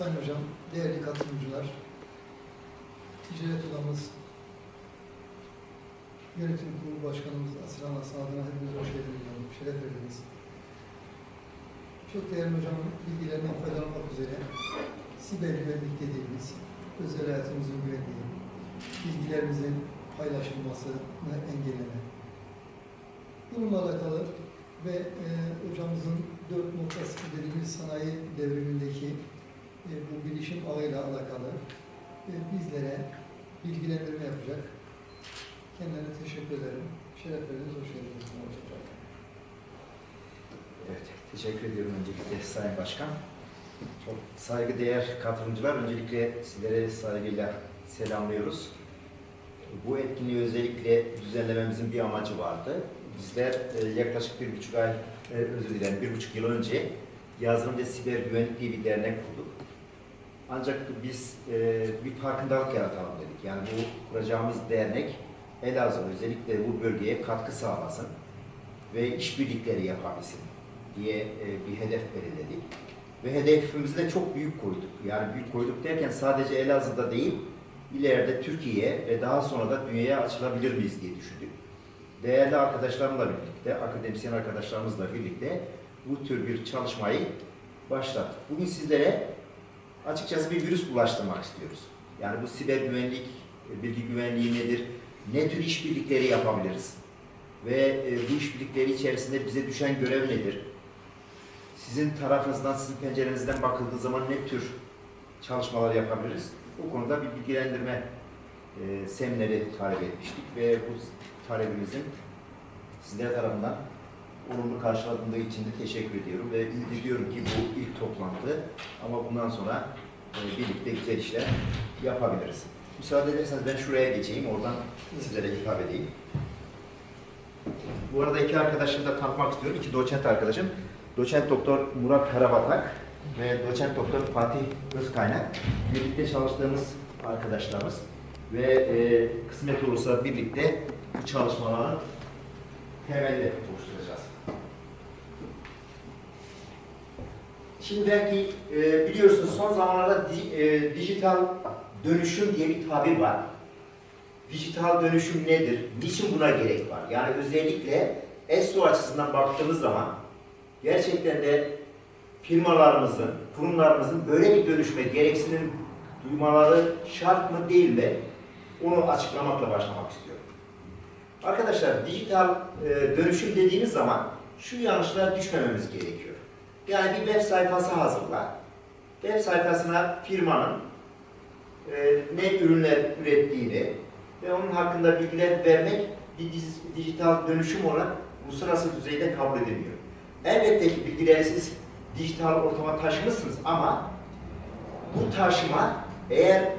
Sayın Hocam, değerli katılımcılar, Ticaret Odamız Yönetim Kurulu Başkanımız Aslan Aslan adına hepiniz hoş geldiniz şeref verdiniz. Çok değerli hocamın bilgilerinden faydalanmak üzere siber güvenlik dediğimiz özel hayatımızın güvenliği, bilgilerimizin paylaşılmasını engelleme. Bununla alakalı ve e, hocamızın 4.0 dediğimiz sanayi devrimindeki e, bu bilişim ağıyla alakalı e, bizlere bilgilendirme yapacak. Kendilerine teşekkür ederim. Şeref verdiniz, hoş geldiniz. Evet, teşekkür ediyorum öncelikle Sayın Başkan. Çok saygıdeğer katılımcılar, öncelikle sizlere saygıyla selamlıyoruz. Bu etkinliği özellikle düzenlememizin bir amacı vardı. Bizler e, yaklaşık bir buçuk ay, e, özür dilerim, bir buçuk yıl önce yazılım ve siber güvenlik diye bir dernek kurduk. Ancak biz e, bir farkındalık yaratalım dedik. Yani bu kuracağımız dernek Elazığ özellikle bu bölgeye katkı sağlasın ve işbirlikleri yapabilsin diye e, bir hedef belirledik. Ve hedefimizi de çok büyük koyduk. Yani büyük koyduk derken sadece Elazığ'da değil, ileride Türkiye ve daha sonra da dünyaya açılabilir miyiz diye düşündük. Değerli arkadaşlarımla birlikte, akademisyen arkadaşlarımızla birlikte bu tür bir çalışmayı başlattık. Bugün sizlere açıkçası bir virüs bulaştırmak istiyoruz. Yani bu siber güvenlik, bilgi güvenliği nedir, ne tür işbirlikleri yapabiliriz ve e, bu işbirlikleri içerisinde bize düşen görev nedir? Sizin tarafınızdan, sizin pencerenizden bakıldığı zaman ne tür çalışmalar yapabiliriz? Bu konuda bir bilgilendirme e, semineri talep etmiştik ve bu talebimizin sizler tarafından olumlu karşılandığı için de teşekkür ediyorum ve ümit ediyorum ki bu ilk toplantı ama bundan sonra e, birlikte güzel işler yapabiliriz. Müsaade ederseniz ben şuraya geçeyim, oradan sizlere hitap edeyim. Bu arada iki arkadaşımı da tanıtmak istiyorum. İki doçent arkadaşım. Doçent Doktor Murat Karabatak ve Doçent Doktor Fatih Özkaynak. Birlikte çalıştığımız arkadaşlarımız ve e, kısmet olursa birlikte bu çalışmaların temelini oluşturacağız. Şimdi belki e, biliyorsunuz son zamanlarda di- e, dijital dönüşüm diye bir tabir var. Dijital dönüşüm nedir? Niçin buna gerek var? Yani özellikle ESO açısından baktığımız zaman gerçekten de firmalarımızın, kurumlarımızın böyle bir dönüşme gereksinim duymaları şart mı değil mi? Onu açıklamakla başlamak istiyorum. Arkadaşlar dijital e, dönüşüm dediğimiz zaman şu yanlışlara düşmememiz gerekiyor. Yani bir web sayfası hazırla. Web sayfasına firmanın ne ürünler ürettiğini ve onun hakkında bilgiler vermek bir dijital dönüşüm olarak uluslararası düzeyde kabul edilmiyor. Elbette ki bilgileri siz dijital ortama taşımışsınız ama bu taşıma eğer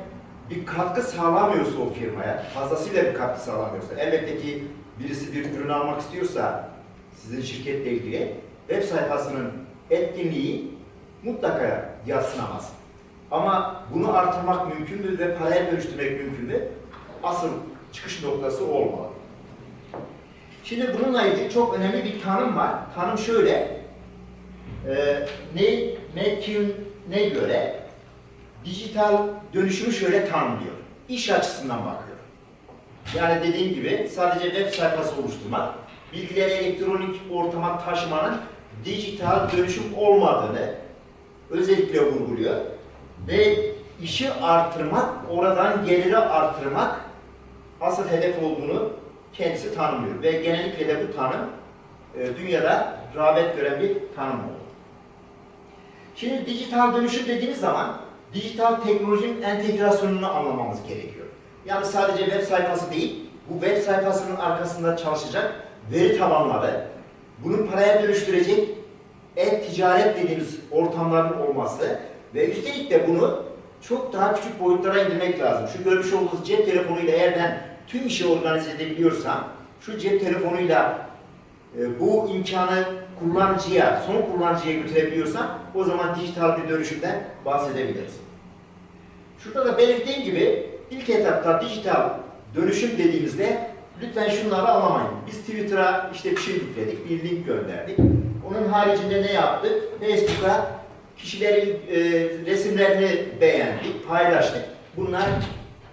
bir katkı sağlamıyorsa o firmaya, fazlasıyla bir katkı sağlamıyorsa, elbette ki birisi bir ürün almak istiyorsa sizin şirketle ilgili web sayfasının etkinliği mutlaka yadsınamaz. Ama bunu artırmak mümkün mü ve paraya dönüştürmek mümkün mü? Asıl çıkış noktası olmalı. Şimdi bununla ilgili çok önemli bir tanım var. Tanım şöyle. Ee, ne, ne göre dijital dönüşümü şöyle tanımlıyor. İş açısından bakıyor. Yani dediğim gibi sadece web sayfası oluşturmak, bilgileri elektronik ortama taşımanın dijital dönüşüm olmadığını özellikle vurguluyor. Ve işi artırmak, oradan geliri artırmak asıl hedef olduğunu kendisi tanımlıyor. Ve genellikle de bu tanım e, dünyada rağbet gören bir tanım oldu. Şimdi dijital dönüşüm dediğimiz zaman dijital teknolojinin entegrasyonunu anlamamız gerekiyor. Yani sadece web sayfası değil, bu web sayfasının arkasında çalışacak veri tabanları, bunu paraya dönüştürecek e-ticaret dediğimiz ortamların olması ve üstelik de bunu çok daha küçük boyutlara indirmek lazım. Şu görmüş olduğunuz cep telefonuyla eğer ben tüm işi organize edebiliyorsam, şu cep telefonuyla e, bu imkanı kullanıcıya, son kullanıcıya götürebiliyorsam o zaman dijital bir dönüşümden bahsedebiliriz. Şurada da belirttiğim gibi ilk etapta dijital dönüşüm dediğimizde lütfen şunları anlamayın. Biz Twitter'a işte bir şey yükledik, bir link gönderdik. Onun haricinde ne yaptık? Facebook'a kişilerin e, resimlerini beğendik, paylaştık. Bunlar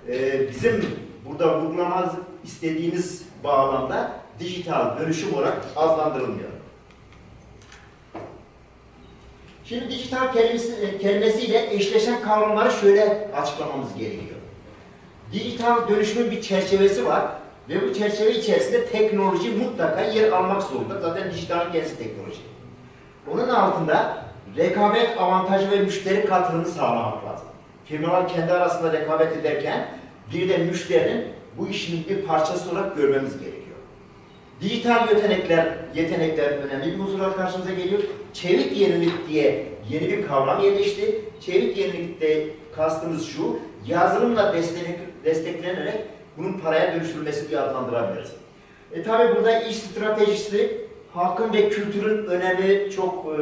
e, bizim burada vurgulamaz istediğimiz bağlamda dijital dönüşüm olarak adlandırılmıyor. Şimdi dijital kelimesi, e, kelimesiyle eşleşen kavramları şöyle açıklamamız gerekiyor. Dijital dönüşümün bir çerçevesi var ve bu çerçeve içerisinde teknoloji mutlaka yer almak zorunda. Zaten dijital kendisi teknoloji. Onun altında rekabet avantajı ve müşteri katılımını sağlamak lazım. Firmalar kendi arasında rekabet ederken bir de müşterinin bu işin bir parçası olarak görmemiz gerekiyor. Dijital yetenekler, yetenekler önemli bir unsurlar karşımıza geliyor. Çevik yenilik diye yeni bir kavram yerleşti. Çevik yenilikte kastımız şu, yazılımla destek, desteklenerek bunun paraya dönüştürülmesi diye adlandırabiliriz. E tabi burada iş stratejisi, halkın ve kültürün önemi çok e,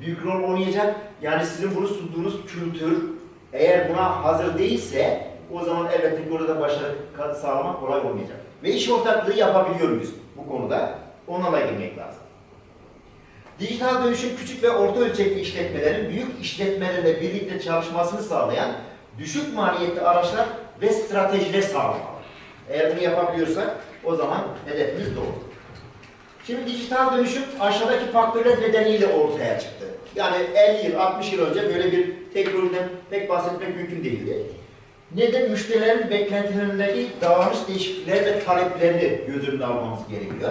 büyük rol oynayacak. Yani sizin bunu sunduğunuz kültür eğer buna hazır değilse o zaman elbette ki orada başarı sağlamak kolay olmayacak. Ve iş ortaklığı yapabiliyor muyuz bu konuda? Onunla girmek lazım. Dijital dönüşüm küçük ve orta ölçekli işletmelerin büyük işletmelerle birlikte çalışmasını sağlayan düşük maliyetli araçlar ve stratejiler sağlamalı. Eğer bunu yapabiliyorsak o zaman hedefimiz doğru. Şimdi dijital dönüşüm aşağıdaki faktörler nedeniyle ortaya çıktı. Yani 50 yıl, 60 yıl önce böyle bir teknolojiden pek bahsetmek mümkün değildi. Nedir? Müşterilerin beklentilerindeki davranış değişiklikleri ve taleplerini göz önüne almamız gerekiyor.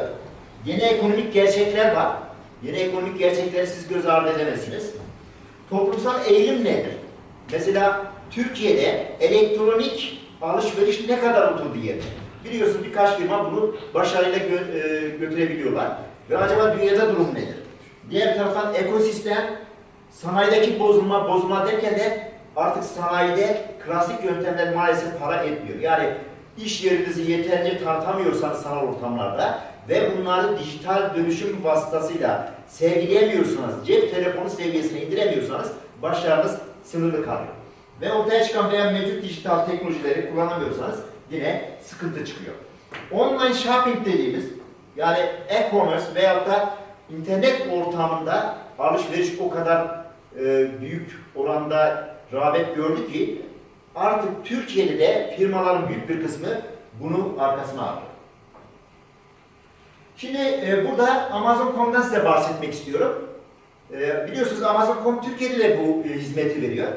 Yeni ekonomik gerçekler var. Yeni ekonomik gerçekleri siz göz ardı edemezsiniz. Toplumsal eğilim nedir? Mesela Türkiye'de elektronik alışveriş ne kadar oturdu yerine? Biliyorsun birkaç firma bunu başarıyla gö e, götürebiliyorlar. Ve acaba dünyada durum nedir? Diğer taraftan ekosistem, sanayideki bozulma, bozulma derken de artık sanayide klasik yöntemler maalesef para etmiyor. Yani iş yerinizi yeterince tanıtamıyorsanız sanal ortamlarda ve bunları dijital dönüşüm vasıtasıyla sergileyemiyorsanız, cep telefonu seviyesine indiremiyorsanız başarınız sınırlı kalıyor. Ve ortaya çıkan veya mevcut dijital teknolojileri kullanamıyorsanız yine sıkıntı çıkıyor. Online shopping dediğimiz yani e-commerce veyahut da internet ortamında alışveriş o kadar e, büyük oranda rağbet gördü ki artık Türkiye'de de firmaların büyük bir kısmı bunu arkasına aldı. Şimdi e, burada Amazon.com'dan size bahsetmek istiyorum. E, biliyorsunuz Amazon.com Türkiye'de de bu e, hizmeti veriyor.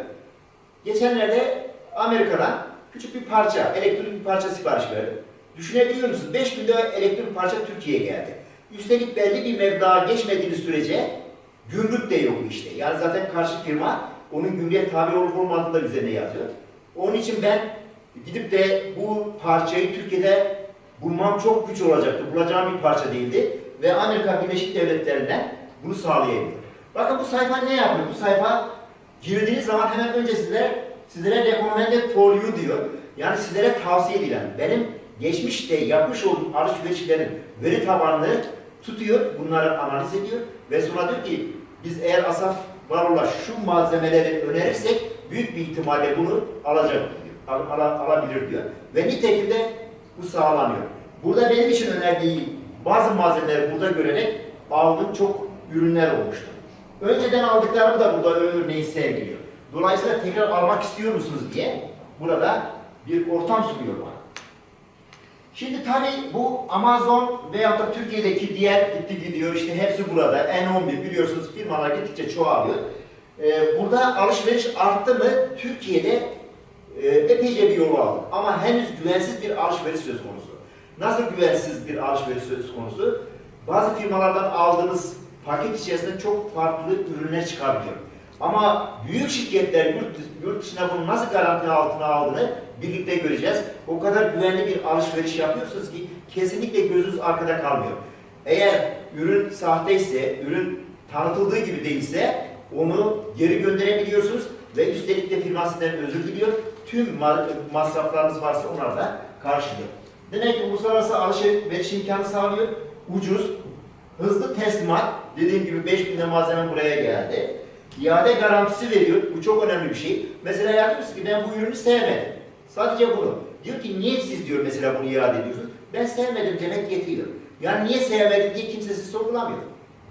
Geçenlerde Amerika'dan küçük bir parça, elektronik bir parça sipariş verdim. Düşünebiliyor musunuz? 5 günde elektronik parça Türkiye'ye geldi. Üstelik belli bir meblağa geçmediğiniz sürece gümrük de yok işte. Yani zaten karşı firma onun gümrüğe tabi olup olmadığını da üzerine yazıyor. Onun için ben gidip de bu parçayı Türkiye'de bulmam çok güç olacaktı. Bulacağım bir parça değildi. Ve Amerika Birleşik Devletleri'nden bunu sağlayabiliyor. Bakın bu sayfa ne yapıyor? Bu sayfa girdiğiniz zaman hemen önce sizlere, sizlere recommended for you diyor. Yani sizlere tavsiye edilen, benim geçmişte yapmış olduğum alışverişlerin veri tabanını tutuyor, bunları analiz ediyor ve sonra diyor ki biz eğer Asaf Varol'a şu malzemeleri önerirsek büyük bir ihtimalle bunu alacak diyor, al, al, alabilir diyor. Ve nitekim de bu sağlanıyor. Burada benim için önerdiği bazı malzemeleri burada görerek aldığım çok ürünler olmuştu. Önceden aldıklarımı da burada örneği sergiliyor. Dolayısıyla tekrar almak istiyor musunuz diye burada bir ortam sunuyor bana. Şimdi tabii bu Amazon veyahut da Türkiye'deki diğer gitti gidiyor işte hepsi burada. N11 biliyorsunuz firmalar gittikçe çoğalıyor. Ee, burada alışveriş arttı mı Türkiye'de e, epeyce bir yol aldı. Ama henüz güvensiz bir alışveriş söz konusu. Nasıl güvensiz bir alışveriş söz konusu? Bazı firmalardan aldığınız paket içerisinde çok farklı ürünler çıkabiliyor. Ama büyük şirketler yurt, yurt dışına bunu nasıl garanti altına aldığını birlikte göreceğiz. O kadar güvenli bir alışveriş yapıyorsunuz ki kesinlikle gözünüz arkada kalmıyor. Eğer ürün sahte ise, ürün tanıtıldığı gibi değilse onu geri gönderebiliyorsunuz ve üstelik de firmasından özür diliyor. Tüm ma- masraflarınız varsa onlar da karşılıyor. Demek ki uluslararası alışveriş imkanı sağlıyor. Ucuz, hızlı teslimat. Dediğim gibi 5000 de malzeme buraya geldi. İade garantisi veriyor. Bu çok önemli bir şey. Mesela ya diyorsun ki ben bu ürünü sevmedim. Sadece bunu. Diyor ki niye siz diyor mesela bunu iade ediyorsunuz? Ben sevmedim demek yetiyor. Yani niye sevmedim diye kimse sizi sorgulamıyor.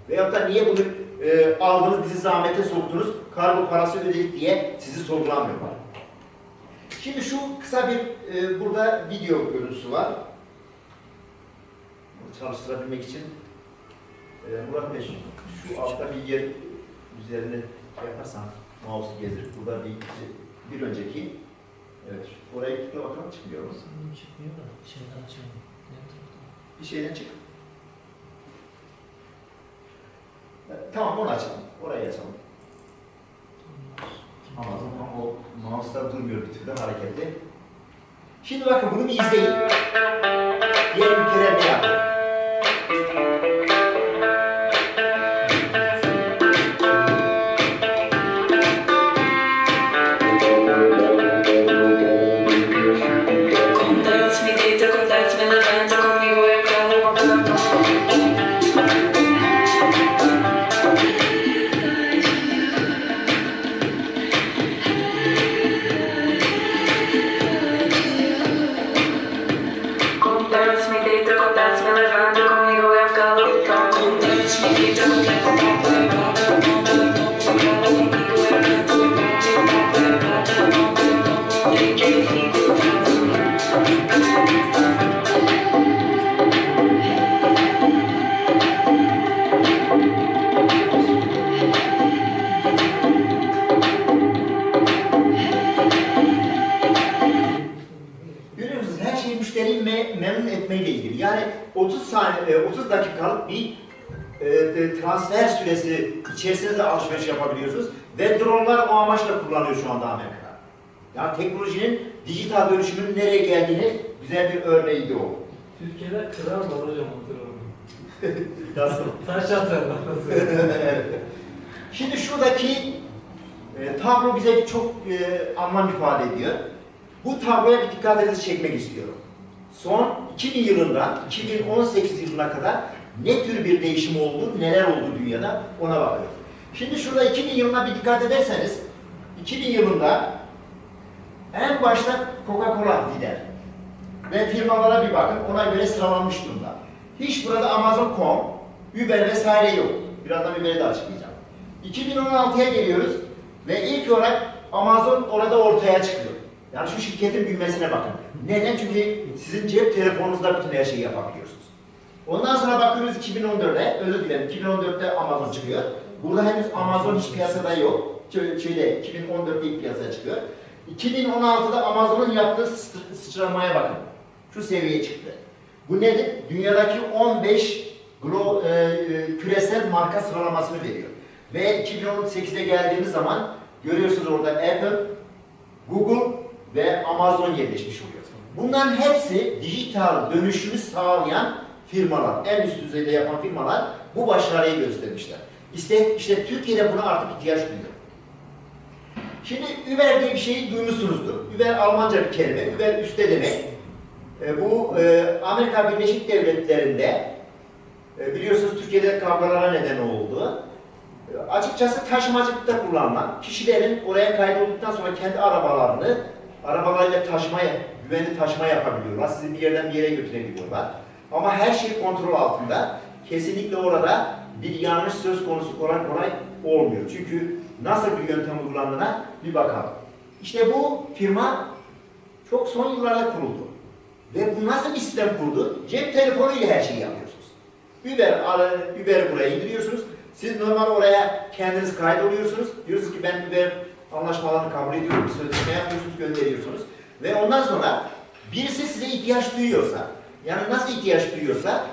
Veyahut da niye bunu e, aldınız, bizi zahmete soktunuz, kargo parası ödedik diye sizi sorgulamıyorlar. Şimdi şu kısa bir e, burada video görüntüsü var. Bunu çalıştırabilmek için e, Murat Bey şu, altta bir yer üzerine şey yaparsan mouse gezdir. Burada bir, bir önceki evet oraya tıkla bakalım çıkmıyor mu? Sanırım çıkmıyor da şeyden taraftan. Bir şeyden çık. E, Tamam onu açalım. Orayı açalım. Amazon ama o mouse'da durmuyor bir türlü hareketli. Şimdi bakın bunu bir izleyin. Diğer ülkeler ne içerisinde de alışveriş yapabiliyorsunuz. Ve dronlar o amaçla kullanıyor şu anda Amerika'da. Yani teknolojinin dijital dönüşümünün nereye geldiğini güzel bir örneğiydi o. Türkiye'de kırar var hocam o. Nasıl? Taş atarlar nasıl? Şimdi şuradaki e, tablo bize çok e, anlam ifade ediyor. Bu tabloya bir dikkatinizi çekmek istiyorum. Son 2000 yılından 2018 yılına kadar ne tür bir değişim oldu, neler oldu dünyada ona bakıyoruz. Şimdi şurada 2000 yılına bir dikkat ederseniz 2000 yılında en başta Coca-Cola lider. Ve firmalara bir bakın ona göre sıralanmış durumda. Hiç burada Amazon.com, Uber vesaire yok. Birazdan Uber'i de açıklayacağım. 2016'ya geliyoruz ve ilk olarak Amazon orada ortaya çıkıyor. Yani şu şirketin büyümesine bakın. Neden? Çünkü sizin cep telefonunuzda bütün her şeyi yapabiliyorsunuz. Ondan sonra bakıyoruz 2014'e, özür dilerim 2014'te Amazon çıkıyor. Burada henüz Amazon hiç piyasada yok. Şöyle- Şeyde 2014'te ilk piyasaya çıkıyor. 2016'da Amazon'un yaptığı sı- sıçramaya bakın. Şu seviyeye çıktı. Bu nedir? Dünyadaki 15 glo, e, e, küresel marka sıralamasını veriyor. Ve 2018'e geldiğimiz zaman görüyorsunuz orada Apple, Google ve Amazon yerleşmiş oluyor. Bunların hepsi dijital dönüşümü sağlayan firmalar, en üst düzeyde yapan firmalar bu başarıyı göstermişler. İşte, işte Türkiye'de buna artık ihtiyaç duyuyor. Şimdi Uber diye bir şeyi duymuşsunuzdur. Uber Almanca bir kelime, Uber üste demek. E, bu e, Amerika Birleşik Devletleri'nde e, biliyorsunuz Türkiye'de kavgalara neden oldu. E, açıkçası taşımacılıkta kullanılan kişilerin oraya kaydolduktan sonra kendi arabalarını arabalarıyla taşımaya, güvenli taşıma yapabiliyorlar. Sizi bir yerden bir yere götürebiliyorlar. Ama her şey kontrol altında. Kesinlikle orada bir yanlış söz konusu kolay kolay olmuyor. Çünkü nasıl bir yöntem uygulandığına bir bakalım. İşte bu firma çok son yıllarda kuruldu. Ve bu nasıl bir sistem kurdu? Cep telefonuyla her şeyi yapıyorsunuz. Uber, Uber'i buraya indiriyorsunuz. Siz normal oraya kendiniz kaydoluyorsunuz. Diyorsunuz ki ben Uber anlaşmalarını kabul ediyorum. Bir sözleşme yapıyorsunuz, gönderiyorsunuz. Ve ondan sonra birisi size ihtiyaç duyuyorsa, yani nasıl ihtiyaç duyuyorsa,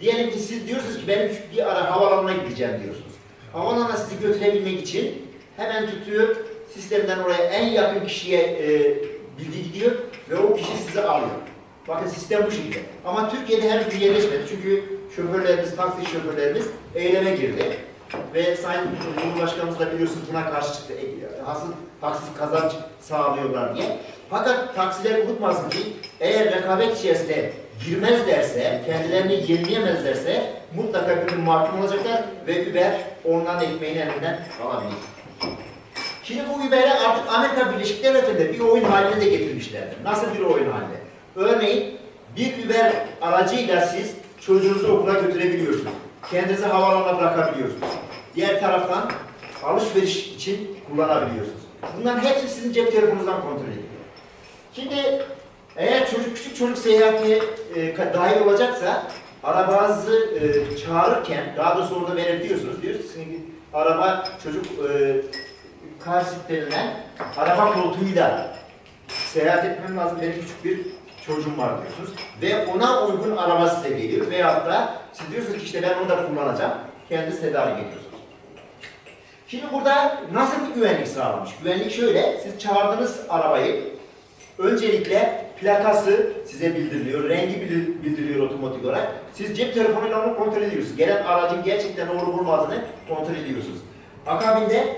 diyelim ki siz diyorsunuz ki benim bir ara havaalanına gideceğim diyorsunuz. Havaalanına sizi götürebilmek için hemen tutuyor, sistemden oraya en yakın kişiye e, bilgi gidiyor ve o kişi sizi alıyor. Bakın sistem bu şekilde. Ama Türkiye'de henüz bir yerleşmedi. Çünkü şoförlerimiz, taksi şoförlerimiz eyleme girdi. Ve Sayın Cumhurbaşkanımız da biliyorsunuz buna karşı çıktı. E, hasıl haksız kazanç sağlıyorlar diye. Fakat taksiler unutmasın ki eğer rekabet içerisine girmezlerse, kendilerini yenileyemezlerse mutlaka bir gün mahkum olacaklar ve Uber onların ekmeğini elinden alabilir. Şimdi bu Uber'i artık Amerika Birleşik Devletleri'nde bir oyun haline de getirmişlerdir. Nasıl bir oyun haline? Örneğin bir Uber aracıyla siz çocuğunuzu okula götürebiliyorsunuz. Kendinizi havaalanına bırakabiliyorsunuz. Diğer taraftan alışveriş için kullanabiliyorsunuz. Bunların hepsi sizin cep telefonunuzdan kontrol ediliyor. Şimdi eğer çocuk küçük çocuk seyahati e, dahil olacaksa arabanızı e, çağırırken daha doğrusu orada belirtiyorsunuz. Diyorsunuz ki araba çocuk e, car araba koltuğuyla seyahat etmem lazım. Benim küçük bir çocuğum var diyorsunuz. Ve ona uygun araba size geliyor. Veyahut da siz diyorsunuz ki işte ben onu da kullanacağım. Kendiniz tedarik ediyorsunuz. Şimdi burada nasıl bir güvenlik sağlamış? Güvenlik şöyle, siz çağırdığınız arabayı öncelikle plakası size bildiriliyor, rengi bildir- bildiriliyor otomatik olarak. Siz cep telefonuyla onu kontrol ediyorsunuz. Gelen aracın gerçekten doğru olmadığını kontrol ediyorsunuz. Akabinde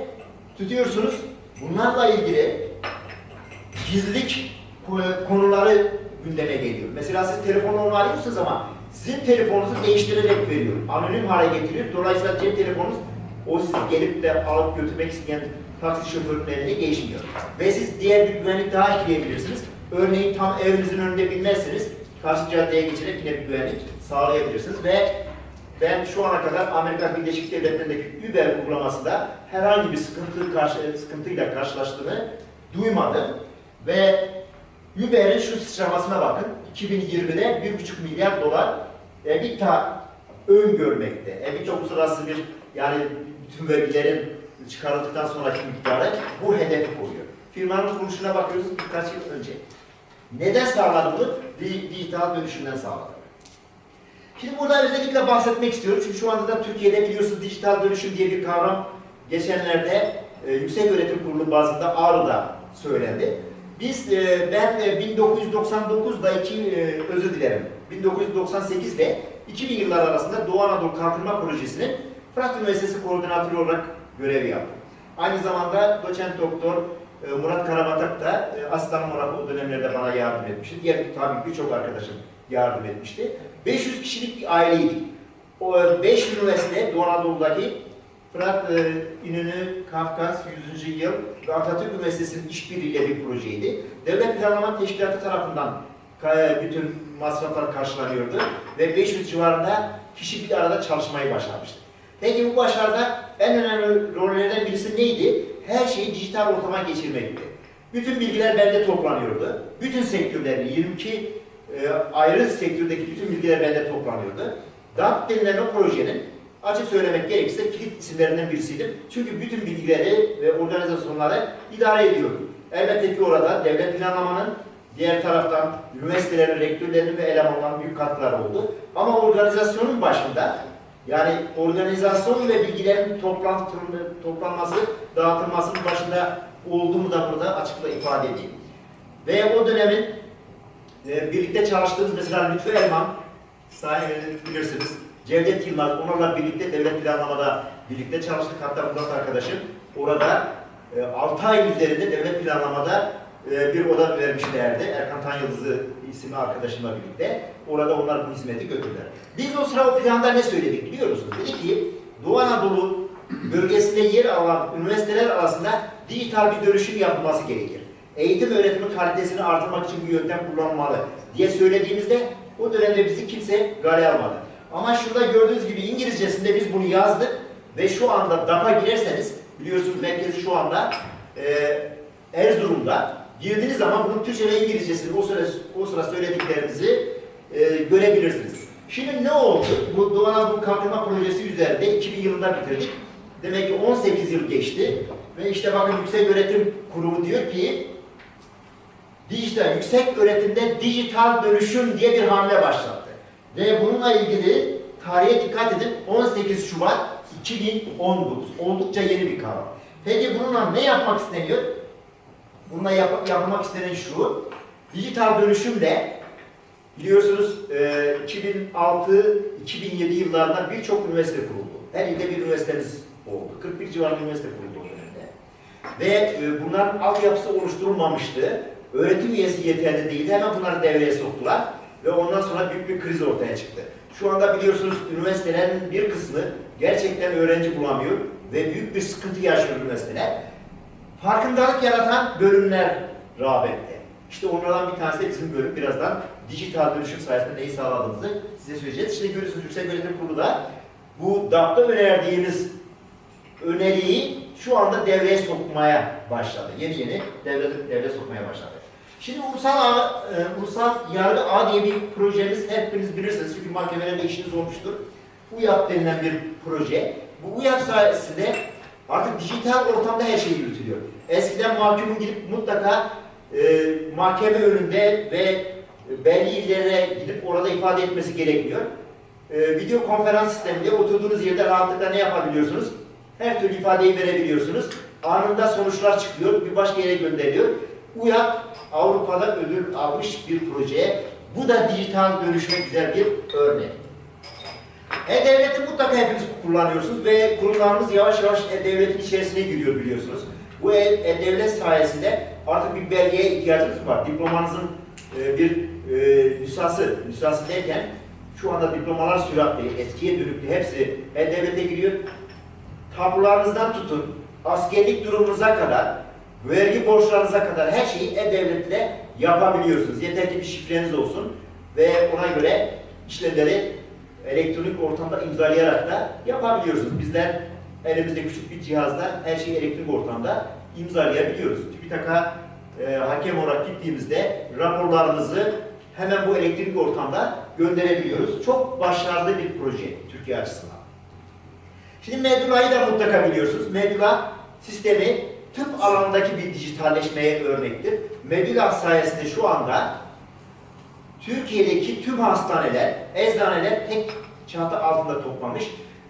tutuyorsunuz. Bunlarla ilgili gizlilik ko- konuları gündeme geliyor. Mesela siz telefonla onu arıyorsunuz ama sizin telefonunuzu değiştirerek veriyor. Anonim hale getiriyor. Dolayısıyla cep telefonunuz o sizi gelip de alıp götürmek isteyen taksi şoförünün eline geçmiyor. Ve siz diğer bir güvenlik daha ekleyebilirsiniz. Örneğin tam evinizin önünde bilmezsiniz. Karşı caddeye geçerek yine bir güvenlik sağlayabilirsiniz. Ve ben şu ana kadar Amerika Birleşik Devletleri'ndeki Uber uygulamasında herhangi bir sıkıntı karşı, sıkıntıyla karşılaştığını duymadım. Ve Uber'in şu sıçramasına bakın. 2020'de 1,5 milyar dolar EBITDA öngörmekte. EBITDA uluslararası bir yani bütün vergilerin çıkarıldıktan sonraki miktarı bu hedefi koyuyor. Firmanın kuruluşuna bakıyoruz birkaç yıl önce. Neden sağladı bunu? Di- Dijital dönüşümden sağladı. Şimdi burada özellikle bahsetmek istiyorum. Çünkü şu anda da Türkiye'de biliyorsunuz dijital dönüşüm diye bir kavram geçenlerde e, Yüksek Öğretim Kurulu bazında Ağrı'da söylendi. Biz, e, ben e, 1999'da iki, e, özür dilerim, 1998 ve 2000 yıllar arasında Doğu Anadolu Kalkınma Projesi'nin Fırat Üniversitesi koordinatörü olarak görev yaptım. Aynı zamanda doçent doktor e, Murat Karabatak da e, asistan olarak o dönemlerde bana yardım etmişti. Diğer tabii birçok arkadaşım yardım etmişti. 500 kişilik bir aileydik. O 5 üniversite Doğu Anadolu'daki Fırat e, İnönü Kafkas 100. Yıl ve Atatürk Üniversitesi'nin işbirliğiyle bir projeydi. Devlet Planlama Teşkilatı tarafından bütün masraflar karşılanıyordu ve 500 civarında kişi bir arada çalışmayı başarmıştı. Peki bu başarıda en önemli rollerden birisi neydi? Her şeyi dijital ortama geçirmekti. Bütün bilgiler bende toplanıyordu. Bütün sektörlerin 22 e, ayrı sektördeki bütün bilgiler bende toplanıyordu. DAP denilen o projenin açık söylemek gerekirse kilit isimlerinden birisiydim. Çünkü bütün bilgileri ve organizasyonları idare ediyordum. Elbette ki orada devlet planlamanın diğer taraftan üniversitelerin, rektörlerinin ve elemanların büyük katkıları oldu. Ama organizasyonun başında yani organizasyon ve bilgilerin toplanması, dağıtılmasının başında olduğumu da burada açıkla ifade edeyim. Ve o dönemin e, birlikte çalıştığımız mesela Lütfü Elman, sahibi bilirsiniz, Cevdet Yılmaz, onlarla birlikte devlet planlamada birlikte çalıştık. Hatta Murat arkadaşım orada e, 6 ay üzerinde devlet planlamada e, bir oda vermişlerdi. Erkan Tan Yıldızı isimli arkadaşımla birlikte. Orada onlar bu hizmeti götürdüler. Biz o sıra o planda ne söyledik biliyor musunuz? Dedi ki Doğu Anadolu bölgesinde yer alan üniversiteler arasında dijital bir dönüşüm yapılması gerekir. Eğitim öğretimi kalitesini artırmak için bu yöntem kullanılmalı diye söylediğimizde o dönemde bizi kimse gale almadı. Ama şurada gördüğünüz gibi İngilizcesinde biz bunu yazdık ve şu anda DAP'a girerseniz biliyorsunuz merkezi şu anda e, Erzurum'da girdiğiniz zaman bunun Türkçe ve İngilizcesini o sıra, o sıra söylediklerimizi e, görebilirsiniz. Şimdi ne oldu? Bu Doğu Anadolu Kalkınma Projesi üzerinde 2000 yılında bitirdik. Demek ki 18 yıl geçti. Ve işte bakın Yüksek Öğretim Kurumu diyor ki dijital, yüksek öğretimde dijital dönüşüm diye bir hamle başlattı. Ve bununla ilgili tarihe dikkat edin 18 Şubat 2019. Oldukça yeni bir kavram. Peki bununla ne yapmak isteniyor? Bununla yap yapmak istenen şu. Dijital dönüşümle biliyorsunuz e, 2006-2007 yıllarında birçok üniversite kuruldu. Her ilde bir üniversitemiz oldu. 41 civarında üniversite kuruldu o dönemde. Ve e, bunların altyapısı oluşturulmamıştı. Öğretim üyesi yeterli değildi. Hemen bunları devreye soktular. Ve ondan sonra büyük bir kriz ortaya çıktı. Şu anda biliyorsunuz üniversitelerin bir kısmı gerçekten öğrenci bulamıyor ve büyük bir sıkıntı yaşıyor üniversiteler. Farkındalık yaratan bölümler rağbette. İşte onlardan bir tanesi bizim bölüm birazdan dijital dönüşüm sayesinde neyi sağladığımızı size söyleyeceğiz. İşte görüyorsunuz Yüksek Öğretim Kurulu da bu DAP'ta önerdiğimiz öneriyi şu anda devreye sokmaya başladı. Yeni yeni devreye, devreye sokmaya başladı. Şimdi ulusal, ağ, e, ulusal yargı ağ diye bir projemiz hepiniz bilirsiniz çünkü mahkemelerde işiniz olmuştur. UYAP denilen bir proje. Bu UYAP sayesinde artık dijital ortamda her şey yürütülüyor. Eskiden mahkumun gidip mutlaka e, mahkeme önünde ve belli illere gidip orada ifade etmesi gerekiyor. E, video konferans sistemiyle oturduğunuz yerde rahatlıkla ne yapabiliyorsunuz? Her türlü ifadeyi verebiliyorsunuz. Anında sonuçlar çıkıyor, bir başka yere gönderiliyor. UYAP Avrupa'da ödül almış bir proje. Bu da dijital dönüşme güzel bir örnek. E-Devlet'i mutlaka hepiniz kullanıyorsunuz ve kurumlarımız yavaş yavaş E-Devlet'in içerisine giriyor biliyorsunuz. Bu E-Devlet sayesinde artık bir belgeye ihtiyacınız var. Diplomanızın e, bir e, nüshası, nüshası derken şu anda diplomalar süratli, eskiye dönüklü hepsi E-Devlet'e giriyor. Tabularınızdan tutun, askerlik durumunuza kadar, vergi borçlarınıza kadar her şeyi E-Devlet'le yapabiliyorsunuz. Yeter ki bir şifreniz olsun ve ona göre işlemleri elektronik ortamda imzalayarak da yapabiliyorsunuz. Bizler elimizde küçük bir cihazda her şeyi elektronik ortamda imzalayabiliyoruz. TÜBİTAK'a e, hakem olarak gittiğimizde raporlarımızı hemen bu elektronik ortamda gönderebiliyoruz. Çok başarılı bir proje Türkiye açısından. Şimdi Medula'yı da mutlaka biliyorsunuz. Medula sistemi tıp alanındaki bir dijitalleşmeye örnektir. Medula sayesinde şu anda Türkiye'deki tüm hastaneler, eczaneler tek çatı altında toplanmış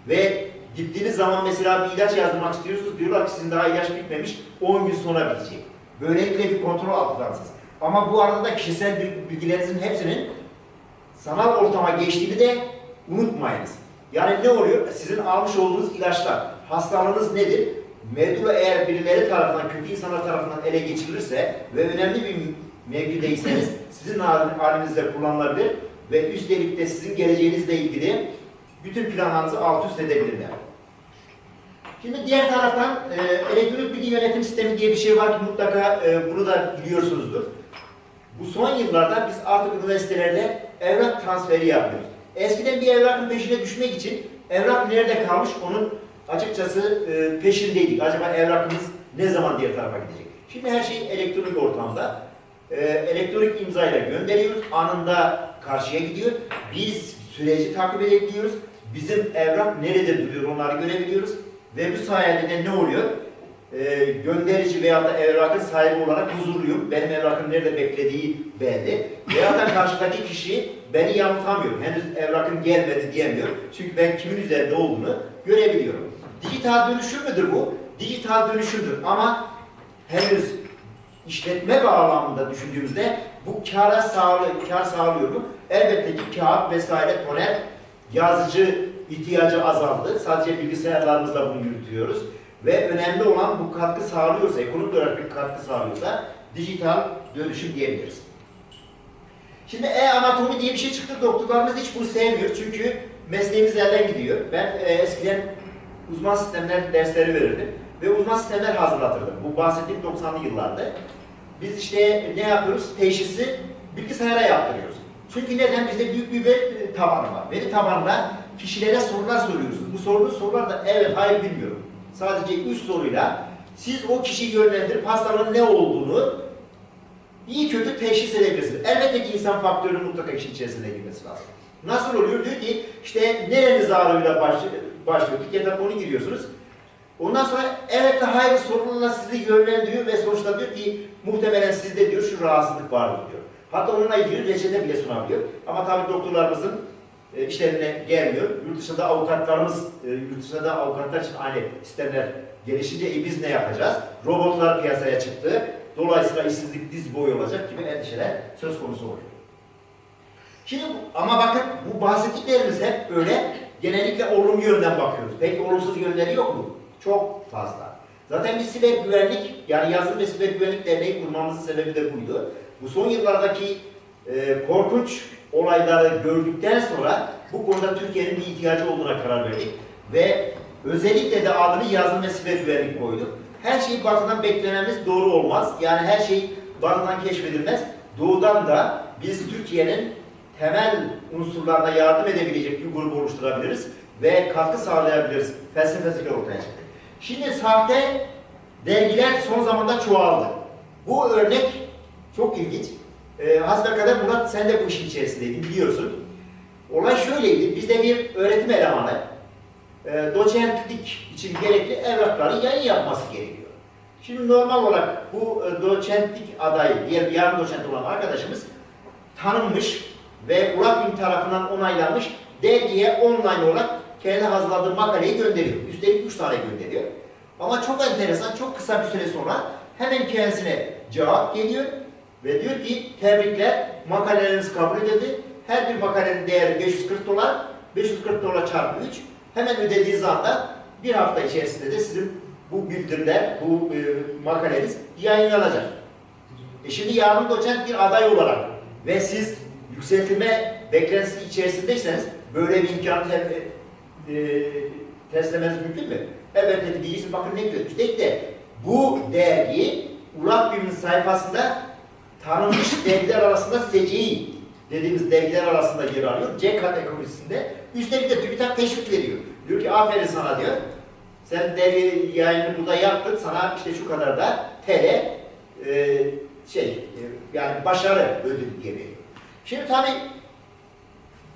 ve gittiğiniz zaman mesela bir ilaç yazdırmak istiyorsunuz, diyorlar ki sizin daha ilaç bitmemiş, 10 gün sonra bitecek. Böylelikle bir kontrol altındasınız. Ama bu arada da kişisel bilgilerinizin hepsinin sanal ortama geçtiğini de unutmayınız. Yani ne oluyor? Sizin almış olduğunuz ilaçlar, hastalığınız nedir? Medula eğer birileri tarafından, kötü insanlar tarafından ele geçirilirse ve önemli bir mevkideyseniz sizin halinizde kullanılabilir ve üstelik de sizin geleceğinizle ilgili bütün planlarınızı alt üst edebilirler. Şimdi diğer taraftan e, elektronik bilgi yönetim sistemi diye bir şey var ki mutlaka e, bunu da biliyorsunuzdur. Bu son yıllarda biz artık üniversitelerde evrak transferi yapıyoruz. Eskiden bir evrakın peşine düşmek için evrak nerede kalmış onun açıkçası e, peşindeydik. Acaba evrakımız ne zaman diğer tarafa gidecek? Şimdi her şey elektronik ortamda. E, elektronik imzayla gönderiyoruz. Anında karşıya gidiyor. Biz süreci takip edebiliyoruz. Bizim evrak nerede duruyor onları görebiliyoruz. Ve bu sayede de ne oluyor? Ee, gönderici veya da evrakın sahibi olarak huzurluyum. Benim evrakım nerede beklediği belli. Veya da karşıdaki kişi beni yanıltamıyor. Henüz evrakım gelmedi diyemiyor. Çünkü ben kimin üzerinde olduğunu görebiliyorum. Dijital dönüşüm müdür bu? Dijital dönüşümdür ama henüz işletme bağlamında düşündüğümüzde bu kâra sağlıyor, kâr sağlıyor mu? Elbette ki kağıt vesaire toner yazıcı ihtiyacı azaldı. Sadece bilgisayarlarımızla bunu yürütüyoruz. Ve önemli olan bu katkı sağlıyorsa, ekonomik olarak bir katkı sağlıyorsa dijital dönüşüm diyebiliriz. Şimdi e-anatomi diye bir şey çıktı. Doktorlarımız hiç bunu sevmiyor. Çünkü mesleğimiz elden gidiyor. Ben e, eskiden uzman sistemler dersleri verirdim. Ve uzman sistemler hazırlatırdım. Bu bahsettiğim 90'lı yıllarda. Biz işte ne yapıyoruz? Teşhisi bilgisayara yaptırıyoruz. Çünkü neden? Bizde büyük bir veri tabanı var. Veri tabanında kişilere sorular soruyoruz. Bu sorduğunuz sorular da evet, hayır bilmiyorum. Sadece üç soruyla siz o kişiyi yönlendirip hastalığın ne olduğunu iyi kötü teşhis edebilirsiniz. Elbette ki insan faktörü mutlaka işin içerisine girmesi lazım. Nasıl oluyor? Diyor ki işte nereniz ağrıyla başlıyor, başlıyor. Etap onu giriyorsunuz. Ondan sonra evet de hayır sorununa sizi yönlendiriyor ve sonuçta diyor ki muhtemelen sizde diyor şu rahatsızlık vardır diyor. Hatta onunla ilgili reçete bile sunabiliyor. Ama tabii doktorlarımızın e, işlerine gelmiyor. Yurt dışında avukatlarımız, e, yurt dışında da avukatlar için aynı sistemler gelişince e, biz ne yapacağız? Robotlar piyasaya çıktı. Dolayısıyla işsizlik diz boyu olacak gibi endişeler söz konusu oluyor. Şimdi ama bakın bu bahsettiklerimiz hep böyle genellikle olumlu yönden bakıyoruz. Peki olumsuz yönleri yok mu? Çok fazla. Zaten biz siber güvenlik, yani yazılım ve siber güvenlik derneği kurmamızın sebebi de buydu. Bu son yıllardaki e, korkunç olayları gördükten sonra bu konuda Türkiye'nin bir ihtiyacı olduğuna karar verdik. Ve özellikle de adını yazılım ve siber güvenlik koyduk. Her şeyi batıdan beklememiz doğru olmaz. Yani her şey batıdan keşfedilmez. Doğudan da biz Türkiye'nin temel unsurlarına yardım edebilecek bir grup oluşturabiliriz ve katkı sağlayabiliriz. Felsefesiyle ortaya çıktı. Şimdi sahte dergiler son zamanda çoğaldı. Bu örnek çok ilginç. Ee, hasbelkader Murat sen de bu işin içerisindeydin biliyorsun. Olay şöyleydi. Bizde bir öğretim elemanı e, doçentlik için gerekli evrakları yayın yapması gerekiyor. Şimdi normal olarak bu e, doçentlik adayı, diğer yarım doçent olan arkadaşımız tanınmış ve ULAKBİM tarafından onaylanmış dergiye online olarak kendi hazırladığı makaleyi gönderiyor. Üstelik 3 tane gönderiyor. Ama çok enteresan, çok kısa bir süre sonra hemen kendisine cevap geliyor ve diyor ki tebrikler makaleleriniz kabul edildi. Her bir makalenin değeri 540 dolar. 540 dolar çarpı 3. Hemen ödediğiniz anda bir hafta içerisinde de sizin bu bildiriler, bu e, makaleniz yayınlanacak. E şimdi yarın doçent bir aday olarak ve siz yükseltilme beklentisi içerisindeyseniz böyle bir imkanı te, e, teslimeniz mümkün mü? Evet dedi diyeceksiniz bakın ne diyor. Üstelik de bu dergi ULAKBİM'in sayfasında tanınmış dergiler arasında SCI dediğimiz dergiler arasında yer alıyor. C kategorisinde. Üstelik de TÜBİTAK teşvik veriyor. Diyor ki aferin sana diyor. Sen dergi yayını burada yaptın. Sana işte şu kadar da TL e, şey e, yani başarı ödülü diye veriyor. Şimdi tabii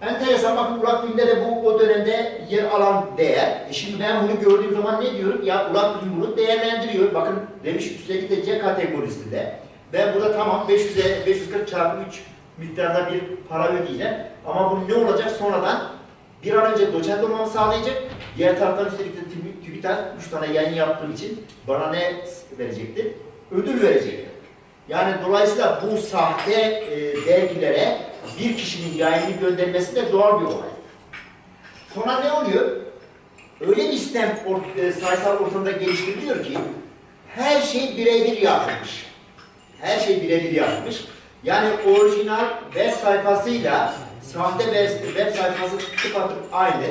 enteresan bakın Ulak Bilim'de de bu o dönemde yer alan değer. E şimdi ben bunu gördüğüm zaman ne diyorum? Ya Ulak Bilim bunu değerlendiriyor. Bakın demiş üstelik de C kategorisinde. Ben burada tamam 500'e 540 çarpı 3 miktarda bir para ödeyeceğim. Ama bu ne olacak sonradan? Bir an önce doçent olmamı sağlayacak. Diğer taraftan üstelik de TÜBİ- TÜBİTAK 3 tane yayın yaptığım için bana ne verecektir? Ödül verecektir. Yani dolayısıyla bu sahte e, dergilere bir kişinin yayını göndermesi de doğal bir olay. Sonra ne oluyor? Öyle bir sistem or- e, sayısal ortamda geliştiriliyor ki her şey birebir yapılmış. Her şey birebir yapılmış. Yani orijinal web sayfasıyla sahte web sayfası tıpatıp aynı.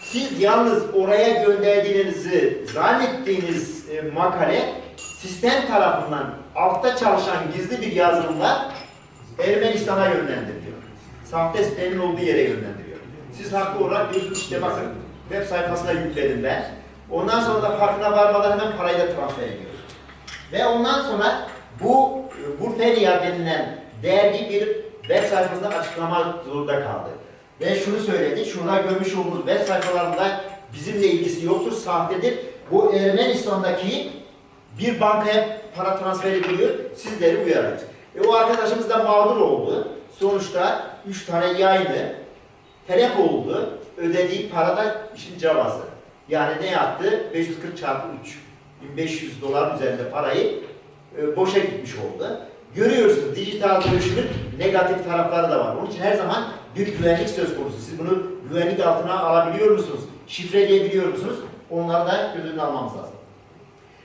Siz yalnız oraya gönderdiğinizi zannettiğiniz e, makale sistem tarafından altta çalışan gizli bir yazılımla Ermenistan'a yönlendiriliyor. Sahte sitenin olduğu yere yönlendiriyor. Siz haklı olarak diyorsunuz işte bakın web sayfasına yükledim ben. Ondan sonra da farkına varmadan hemen parayı da transfer ediyoruz. Ve ondan sonra bu Burferia denilen dergi bir web sayfasında açıklama zorunda kaldı. Ve şunu söyledi, şurada görmüş olduğunuz web sayfalarında bizimle ilgisi yoktur, sahtedir. Bu Ermenistan'daki bir bankaya para transfer ediliyor, sizleri uyarırız. E o arkadaşımız da mağdur oldu. Sonuçta 3 tane yayını telef oldu. Ödediği para da işin cavazı. Yani ne yaptı? 540 çarpı 3. 1500 dolar üzerinde parayı e, boşa gitmiş oldu. Görüyorsunuz dijital dönüşümün negatif tarafları da var. Onun için her zaman bir güvenlik söz konusu. Siz bunu güvenlik altına alabiliyor musunuz? Şifreleyebiliyor musunuz? Onları da göz önüne almamız lazım.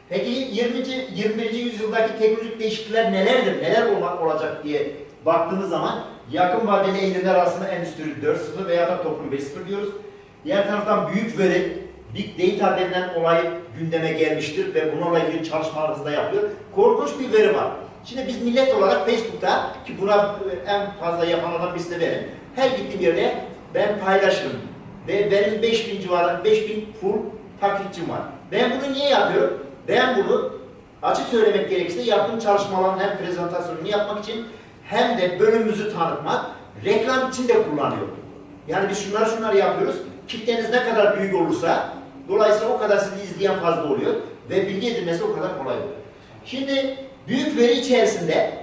Peki 20. 21. yüzyıldaki teknolojik değişiklikler nelerdir? Neler olmak olacak diye baktığımız zaman yakın vadeli eğilimler arasında Endüstri 4.0 veya da Toplum 5.0 diyoruz. Diğer taraftan büyük veri, Big Data denilen olay gündeme gelmiştir ve bununla ilgili çalışmalarımız da yapıyor. Korkunç bir veri var. Şimdi biz millet olarak Facebook'ta ki buna en fazla yapanlardan birisi de benim. Her gittiğim yerde ben paylaşırım. Ve benim 5000 civarında 5000 full takipçim var. Ben bunu niye yapıyorum? Ben bunu açık söylemek gerekirse yaptığım çalışmaların hem prezentasyonunu yapmak için hem de bölümümüzü tanıtmak, reklam için de kullanıyorum. Yani biz şunları şunları yapıyoruz. Kitleniz ne kadar büyük olursa dolayısıyla o kadar sizi izleyen fazla oluyor ve bilgi edinmesi o kadar kolay oluyor. Şimdi büyük veri içerisinde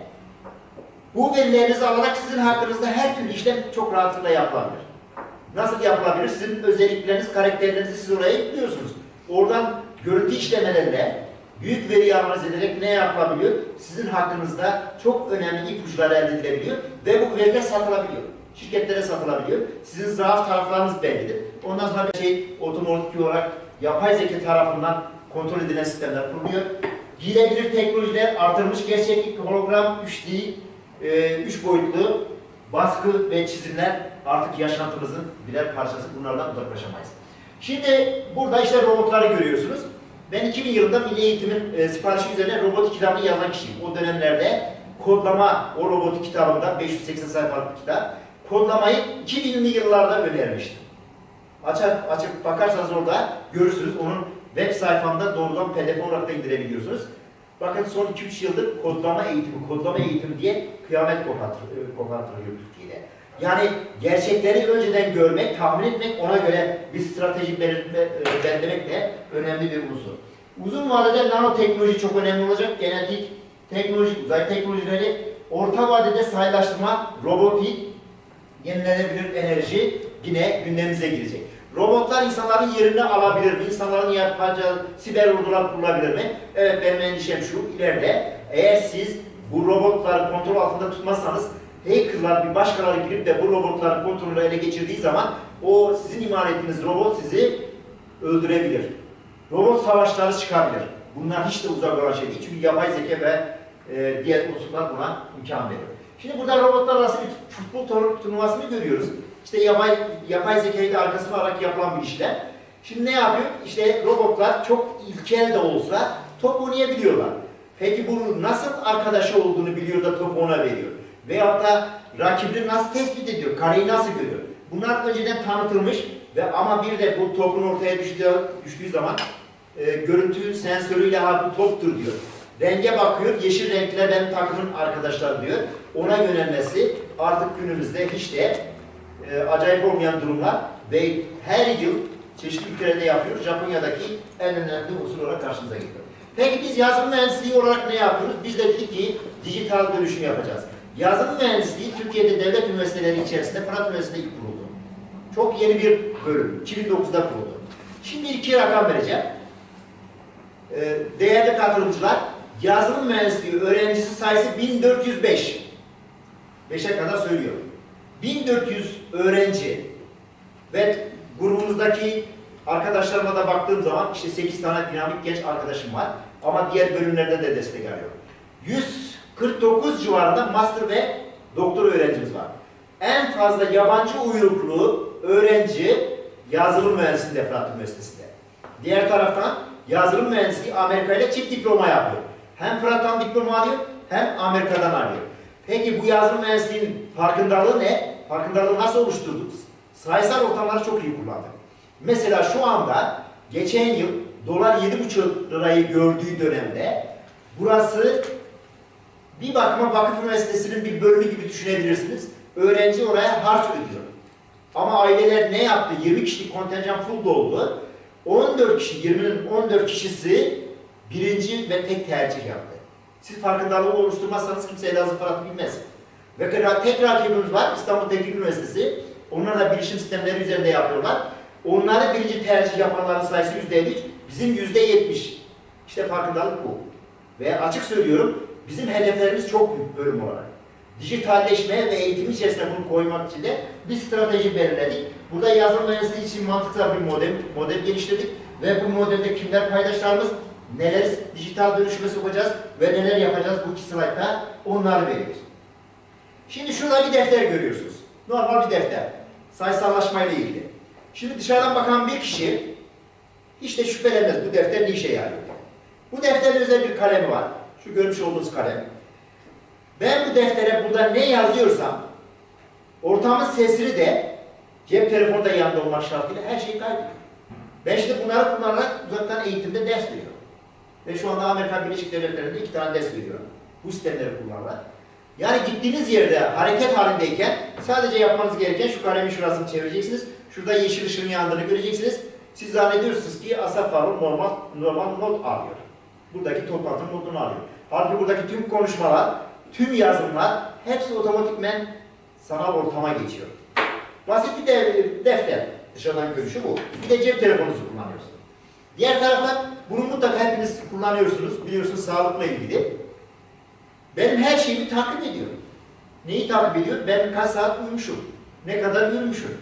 bu verilerinizi alarak sizin hakkınızda her türlü işlem çok rahatlıkla yapılabilir. Nasıl yapılabilir? Sizin özellikleriniz, karakterlerinizi siz oraya ekliyorsunuz. Oradan görüntü işlemelerle büyük veriyi analiz ederek ne yapılabiliyor? Sizin hakkınızda çok önemli ipuçları elde edilebiliyor ve bu veriler satılabiliyor. Şirketlere satılabiliyor. Sizin zaaf taraflarınız bellidir. Ondan sonra bir şey otomatik olarak yapay zeka tarafından kontrol edilen sistemler kuruluyor. Giyilebilir teknolojiler, artırılmış gerçeklik, hologram, 3D, e, üç boyutlu baskı ve çizimler artık yaşantımızın birer parçası. Bunlardan uzaklaşamayız. Şimdi burada işte robotları görüyorsunuz. Ben 2000 yılında Milli Eğitim'in e, siparişi üzerine robot kitabını yazan kişiyim. O dönemlerde kodlama, o robot kitabında 580 sayfalık kitap, kodlamayı 2000'li yıllarda önermiştim. Açıp, açıp bakarsanız orada görürsünüz. Onun web sayfamda doğrudan pdf olarak da indirebiliyorsunuz. Bakın son 2-3 yıldır kodlama eğitimi, kodlama eğitimi diye kıyamet kopartır- e, kopartılıyor Türkiye'de. Yani gerçekleri önceden görmek, tahmin etmek, ona göre bir strateji belirtme, e, belirlemek de önemli bir unsur. Uzun vadede nanoteknoloji çok önemli olacak. Genetik, teknoloji, uzay teknolojileri, orta vadede sahillaştırma, robotik, yenilenebilir enerji yine gündemimize girecek. Robotlar insanların yerini alabilir mi? İnsanların yapacağı siber ordular kurulabilir mi? Evet benim endişem şu, ileride eğer siz bu robotları kontrol altında tutmazsanız hackerlar bir başkaları girip de bu robotları kontrolü ele geçirdiği zaman o sizin iman ettiğiniz robot sizi öldürebilir. Robot savaşları çıkabilir. Bunlar hiç de uzak olan şey değil. Çünkü yapay zeka ve e, diğer unsurlar buna imkan veriyor. Şimdi burada robotlar arası bir futbol tur- turnuvasını görüyoruz. İşte yapay, yapay zekayı da arkasına alarak yapılan bir işlem. Şimdi ne yapıyor? İşte robotlar çok ilkel de olsa top oynayabiliyorlar. Peki bu nasıl arkadaşı olduğunu biliyor da topu ona veriyor? Veyahut da rakibini nasıl tespit ediyor? Kareyi nasıl görüyor? Bunlar önceden tanıtılmış ve ama bir de bu topun ortaya düştüğü, düştüğü zaman e, görüntü sensörüyle ha bu toptur diyor. Renge bakıyor, yeşil renkler benim takımın arkadaşlar diyor. Ona yönelmesi artık günümüzde hiç de e, acayip olmayan durumlar ve her yıl çeşitli ülkelerde yapıyor. Japonya'daki en önemli unsur olarak karşımıza geliyor. Peki biz yazılım mühendisliği olarak ne yapıyoruz? Biz de dedik ki dijital dönüşüm yapacağız. Yazılım mühendisliği Türkiye'de devlet üniversiteleri içerisinde Fırat Üniversitesi'nde ilk kuruldu. Çok yeni bir bölüm. 2009'da kuruldu. Şimdi iki rakam vereceğim. Ee, değerli katılımcılar, yazılım mühendisliği öğrencisi sayısı 1405. 5'e kadar söylüyorum. 1400 öğrenci ve grubumuzdaki arkadaşlarıma da baktığım zaman işte 8 tane dinamik genç arkadaşım var. Ama diğer bölümlerden de destek alıyorum. 149 civarında master ve doktor öğrencimiz var. En fazla yabancı uyruklu öğrenci yazılım mühendisliğinde Fırat Üniversitesi'nde. Diğer taraftan yazılım mühendisliği Amerika ile çift diploma yapıyor. Hem Fırat'tan diploma alıyor hem Amerika'dan alıyor. Peki bu yazılım mühendisliğinin farkındalığı ne? Farkındalığı nasıl oluşturduk? Sayısal ortamları çok iyi kullandık. Mesela şu anda geçen yıl dolar 7,5 lirayı gördüğü dönemde burası bir bakıma Vakıf Üniversitesi'nin bir bölümü gibi düşünebilirsiniz. Öğrenci oraya harç ödüyor. Ama aileler ne yaptı? 20 kişilik kontenjan full doldu. 14 kişi, 20'nin 14 kişisi birinci ve tek tercih yaptı. Siz farkındalığı oluşturmazsanız kimse Elazığ Fırat'ı bilmez. Ve kra- tek rakibimiz var İstanbul Teknik Üniversitesi. Onlar da bilişim sistemleri üzerinde yapıyorlar. Onları birinci tercih yapanların sayısı %53, bizim %70. İşte farkındalık bu. Ve açık söylüyorum, bizim hedeflerimiz çok büyük bölüm olarak. Dijitalleşme ve eğitim içerisine bunu koymak için de bir strateji belirledik. Burada yazılım mühendisliği için mantıksal bir model, model geliştirdik. Ve bu modelde kimler paydaşlarımız, neler dijital dönüşüme sokacağız ve neler yapacağız bu iki slaytta onları veriyoruz. Şimdi şurada bir defter görüyorsunuz. Normal bir defter. Sayısallaşma ile ilgili. Şimdi dışarıdan bakan bir kişi hiç de şüphelenmez bu defter ne işe yarıyor. Bu defterin özel bir kalemi var. Şu görmüş olduğunuz kalem. Ben bu deftere burada ne yazıyorsam ortamın sesini de cep telefonu da yanında olmak şartıyla her şeyi kaydediyor. Ben şimdi bunları kullanarak uzaktan eğitimde ders veriyorum. Ve şu anda Amerika Birleşik Devletleri'nde iki tane ders veriyorum. Bu sistemleri kullanarak. Yani gittiğiniz yerde hareket halindeyken sadece yapmanız gereken şu kalemin şurasını çevireceksiniz. Şurada yeşil ışığın yandığını göreceksiniz. Siz zannediyorsunuz ki Asaf Harun normal, normal not alıyor. Buradaki toplantının notunu alıyor. Halbuki buradaki tüm konuşmalar, tüm yazılımlar hepsi otomatikmen sanal ortama geçiyor. Basit bir de- defter. Dışarıdan görüşü bu. Bir de cep telefonunuzu kullanıyorsunuz. Diğer taraftan bunu mutlaka hepiniz kullanıyorsunuz. Biliyorsunuz sağlıkla ilgili. Benim her şeyimi takip ediyor. Neyi takip ediyor? Ben kaç saat uyumuşum? Ne kadar yürümüşüm?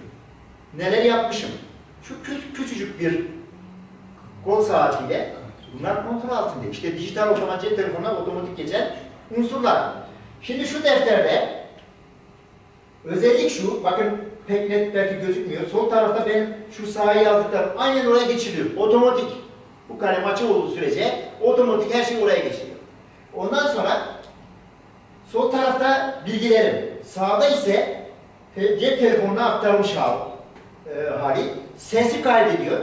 Neler yapmışım? Şu kü- küçücük bir kol saatiyle Bunlar kontrol altında. İşte dijital otomatik telefonlar otomatik geçen unsurlar. Şimdi şu defterde özellik şu, bakın pek net belki gözükmüyor. Sol tarafta ben şu sağa yazdıklarım aynen oraya geçiliyor. Otomatik. Bu kalem açık olduğu sürece otomatik her şey oraya geçiliyor. Ondan sonra sol tarafta bilgilerim. Sağda ise cep telefonuna aktarılmış hal, e, hali. Sesi kaydediyor.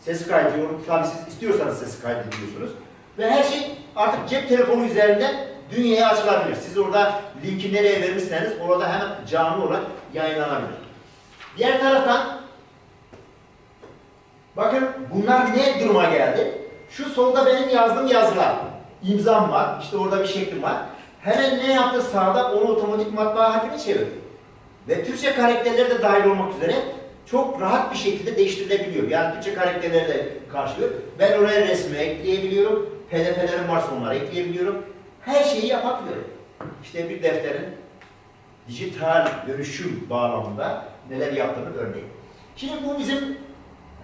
Sesi kaydediyor. Tabii siz istiyorsanız sesi kaydediyorsunuz. Ve her şey artık cep telefonu üzerinden dünyaya açılabilir. Siz orada linki nereye vermişseniz orada hemen canlı olarak yayınlanabilir. Diğer taraftan bakın bunlar ne duruma geldi? Şu solda benim yazdığım yazılar. İmzam var. işte orada bir şeklim var. Hemen ne yaptı sağda onu otomatik matbaa harfine çevirdi. Ve Türkçe karakterleri de dahil olmak üzere çok rahat bir şekilde değiştirilebiliyor. Yani Türkçe karakterleri de karşılıyor. Ben oraya resmi ekleyebiliyorum. PDF'lerim varsa onları ekleyebiliyorum. Her şeyi yapabiliyorum. İşte bir defterin dijital dönüşüm bağlamında neler yaptığını örneğin. Şimdi bu bizim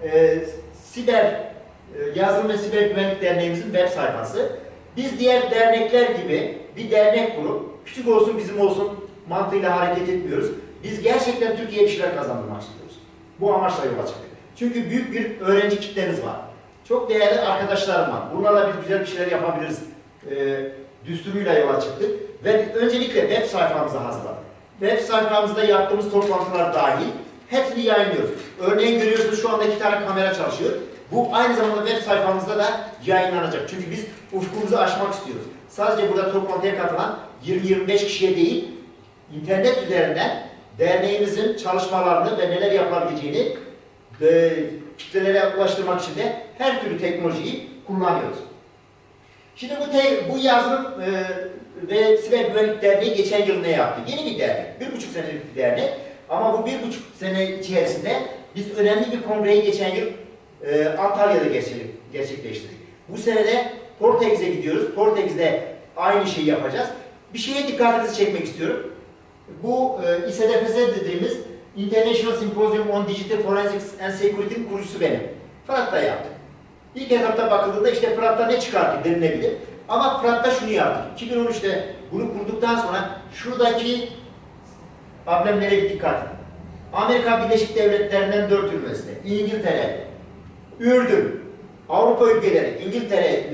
e, siber e, yazılım ve siber güvenlik derneğimizin web sayfası. Biz diğer dernekler gibi bir dernek kurup küçük olsun bizim olsun mantığıyla hareket etmiyoruz. Biz gerçekten Türkiye'ye bir şeyler kazandırmak istiyoruz. Bu amaçla yola çıktık. Çünkü büyük bir öğrenci kitlemiz var. Çok değerli arkadaşlarım var. Bunlarla biz güzel bir şeyler yapabiliriz. E, düsturuyla yola çıktık. Ve öncelikle web sayfamızı hazırladık. Web sayfamızda yaptığımız toplantılar dahil hepsini yayınlıyoruz. Örneğin görüyorsunuz şu anda iki tane kamera çalışıyor. Bu aynı zamanda web sayfamızda da yayınlanacak. Çünkü biz ufkumuzu aşmak istiyoruz. Sadece burada toplantıya katılan 20-25 kişiye değil, internet üzerinden derneğimizin çalışmalarını ve neler yapılabileceğini e, kitlelere ulaştırmak için de her türlü teknolojiyi kullanıyoruz. Şimdi bu, te, bu yazılım e, ve siber güvenlik derneği geçen yıl ne yaptı? Yeni bir dernek, bir buçuk senelik bir dernek. Ama bu bir buçuk sene içerisinde biz önemli bir kongreyi geçen yıl e, Antalya'da gerçek, gerçekleştirdik. Bu sene de Portekiz'e gidiyoruz. Portekiz'de aynı şeyi yapacağız. Bir şeye dikkatinizi çekmek istiyorum. Bu e, İSDFS dediğimiz International Symposium on Digital Forensics and Security'nin kurucusu benim. Fırat'ta yaptık. İlk etapta bakıldığında işte Fırat'ta ne çıkar ki denilebilir. Ama Fırat'ta şunu yaptık. 2013'te bunu kurduktan sonra şuradaki amblemlere bir dikkat. Amerika Birleşik Devletleri'nden 4 üniversite, İngiltere, Ürdün, Avrupa ülkeleri, İngiltere,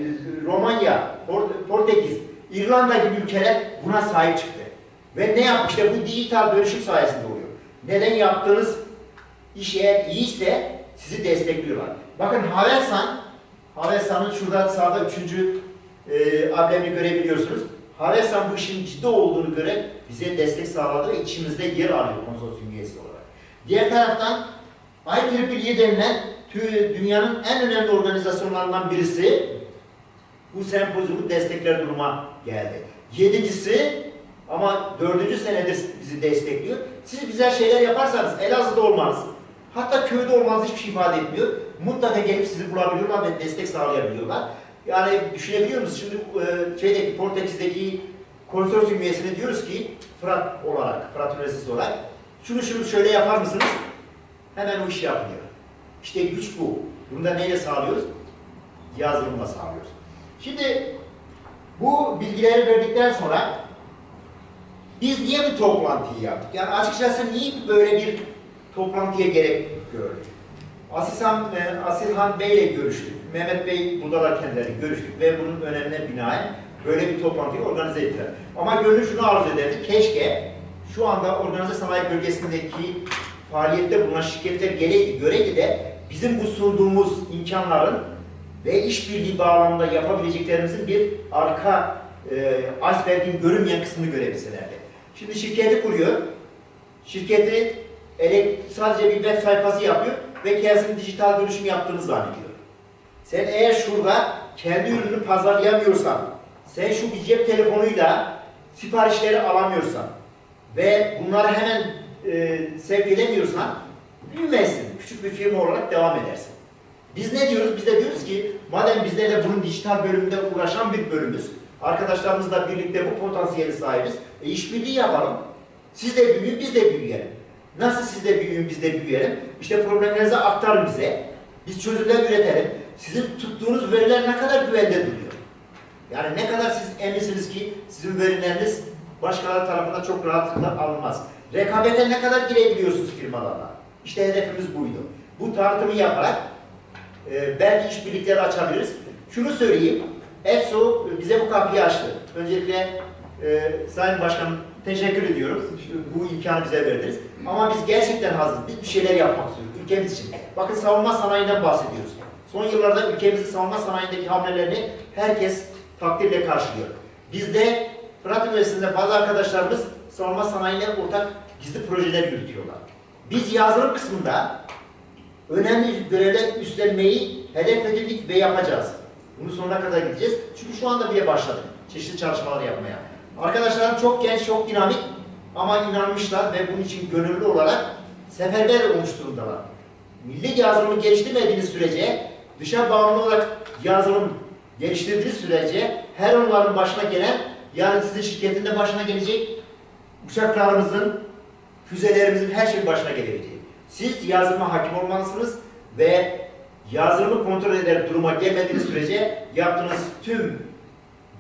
Romanya, Port- Portekiz, İrlanda gibi ülkeler buna sahip çıktı. Ve ne yapmış? İşte bu dijital dönüşüm sayesinde oluyor. Neden yaptığınız iş eğer iyiyse sizi destekliyorlar. Bakın Havelsan, Havelsan'ın şurada sağda üçüncü e, amblemini görebiliyorsunuz. Havelsan bu işin ciddi olduğunu göre bize destek sağladı ve içimizde yer alıyor konsorsiyum üyesi olarak. Diğer taraftan IEEE denilen dünyanın en önemli organizasyonlarından birisi bu sempozyumu destekler duruma geldi. Yedincisi ama dördüncü senedir bizi destekliyor. Siz güzel şeyler yaparsanız Elazığ'da olmanız, hatta köyde olmanız hiçbir şey ifade etmiyor. Mutlaka gelip sizi bulabiliyorlar ve destek sağlayabiliyorlar. Yani düşünebiliyor musunuz? Şimdi e, şeydeki Portekiz'deki konsorsiyum üyesine diyoruz ki Fırat olarak, Fırat Üniversitesi olarak şunu şunu şöyle yapar mısınız? Hemen o işi yapıyor. İşte güç bu. Bunu da neyle sağlıyoruz? Yazılımla sağlıyoruz. Şimdi bu bilgileri verdikten sonra biz niye bu toplantıyı yaptık? Yani açıkçası niye böyle bir toplantıya gerek gördük? Asilhan, e, Asilhan Bey ile görüştük. Mehmet Bey buradalar kendileri görüştük ve bunun önemine binaen böyle bir toplantıyı organize ettiler. Ama gönül şunu arzu ederdi. Keşke şu anda organize sanayi bölgesindeki faaliyette bulunan şirketler geleydi, göreydi de bizim bu sunduğumuz imkanların ve işbirliği bağlamında yapabileceklerimizin bir arka e, iceberg'in görünmeyen kısmını görebilselerdi. Şimdi şirketi kuruyor. Şirketi sadece bir web sayfası yapıyor ve kendisinin dijital dönüşüm yaptığını zannediyor. Sen eğer şurada kendi ürününü pazarlayamıyorsan, sen şu bir cep telefonuyla siparişleri alamıyorsan ve bunları hemen e, sevk büyümezsin. Küçük bir firma olarak devam edersin. Biz ne diyoruz? Biz de diyoruz ki madem bizde de bunun dijital bölümünde uğraşan bir bölümüz, arkadaşlarımızla birlikte bu potansiyeli sahibiz, e, işbirliği yapalım. Siz de büyüyün, biz de büyüyelim. Nasıl siz de büyüyün, biz de büyüyelim? İşte problemlerinizi aktarın bize. Biz çözümler üretelim. sizin tuttuğunuz veriler ne kadar güvende duruyor? Yani ne kadar siz eminsiniz ki sizin verileriniz başkaları tarafından çok rahatlıkla alınmaz. Rekabete ne kadar girebiliyorsunuz firmalarla? İşte hedefimiz buydu. Bu tartımı yaparak e, belki işbirlikleri açabiliriz. Şunu söyleyeyim, EFSO bize bu kapıyı açtı. Öncelikle e, Sayın Başkanım teşekkür ediyorum. Bu imkanı bize verdiniz. Ama biz gerçekten hazırız. Biz bir şeyler yapmak istiyoruz ülkemiz için. Bakın savunma sanayinden bahsediyoruz. Son yıllarda ülkemizin savunma sanayindeki hamlelerini herkes takdirle karşılıyor. Bizde Fırat Üniversitesi'nde bazı arkadaşlarımız savunma sanayiyle ortak gizli projeler yürütüyorlar. Biz yazılım kısmında önemli görevler üstlenmeyi hedefledik ve yapacağız. Bunu sonuna kadar gideceğiz. Çünkü şu anda bile başladık çeşitli çalışmalar yapmaya. Arkadaşlarım çok genç, çok dinamik ama inanmışlar ve bunun için gönüllü olarak seferber olmuş durumdalar. Milli yazılımı geliştirmediğiniz sürece, dışa bağımlı olarak yazılım geliştirdiğiniz sürece her onların başına gelen, yani sizin şirketinde başına gelecek uçaklarımızın, füzelerimizin her şeyin başına gelebilecek. Siz yazılıma hakim olmalısınız ve yazılımı kontrol eder duruma gelmediğiniz sürece yaptığınız tüm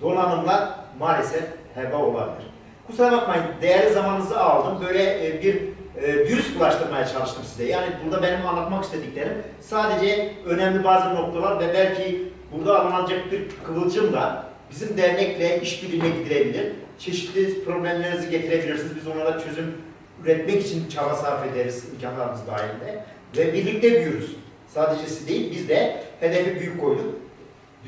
donanımlar maalesef heba olabilir. Kusura bakmayın, değerli zamanınızı aldım. Böyle e, bir e, virüs bulaştırmaya çalıştım size. Yani burada benim anlatmak istediklerim sadece önemli bazı noktalar ve belki burada alınacak bir kıvılcımla bizim dernekle işbirliğine gidilebilir. Çeşitli problemlerinizi getirebilirsiniz. Biz onlara çözüm üretmek için çaba sarf ederiz imkanlarımız dahilinde. Ve birlikte büyürüz. Sadece siz değil, biz de hedefi büyük koyduk.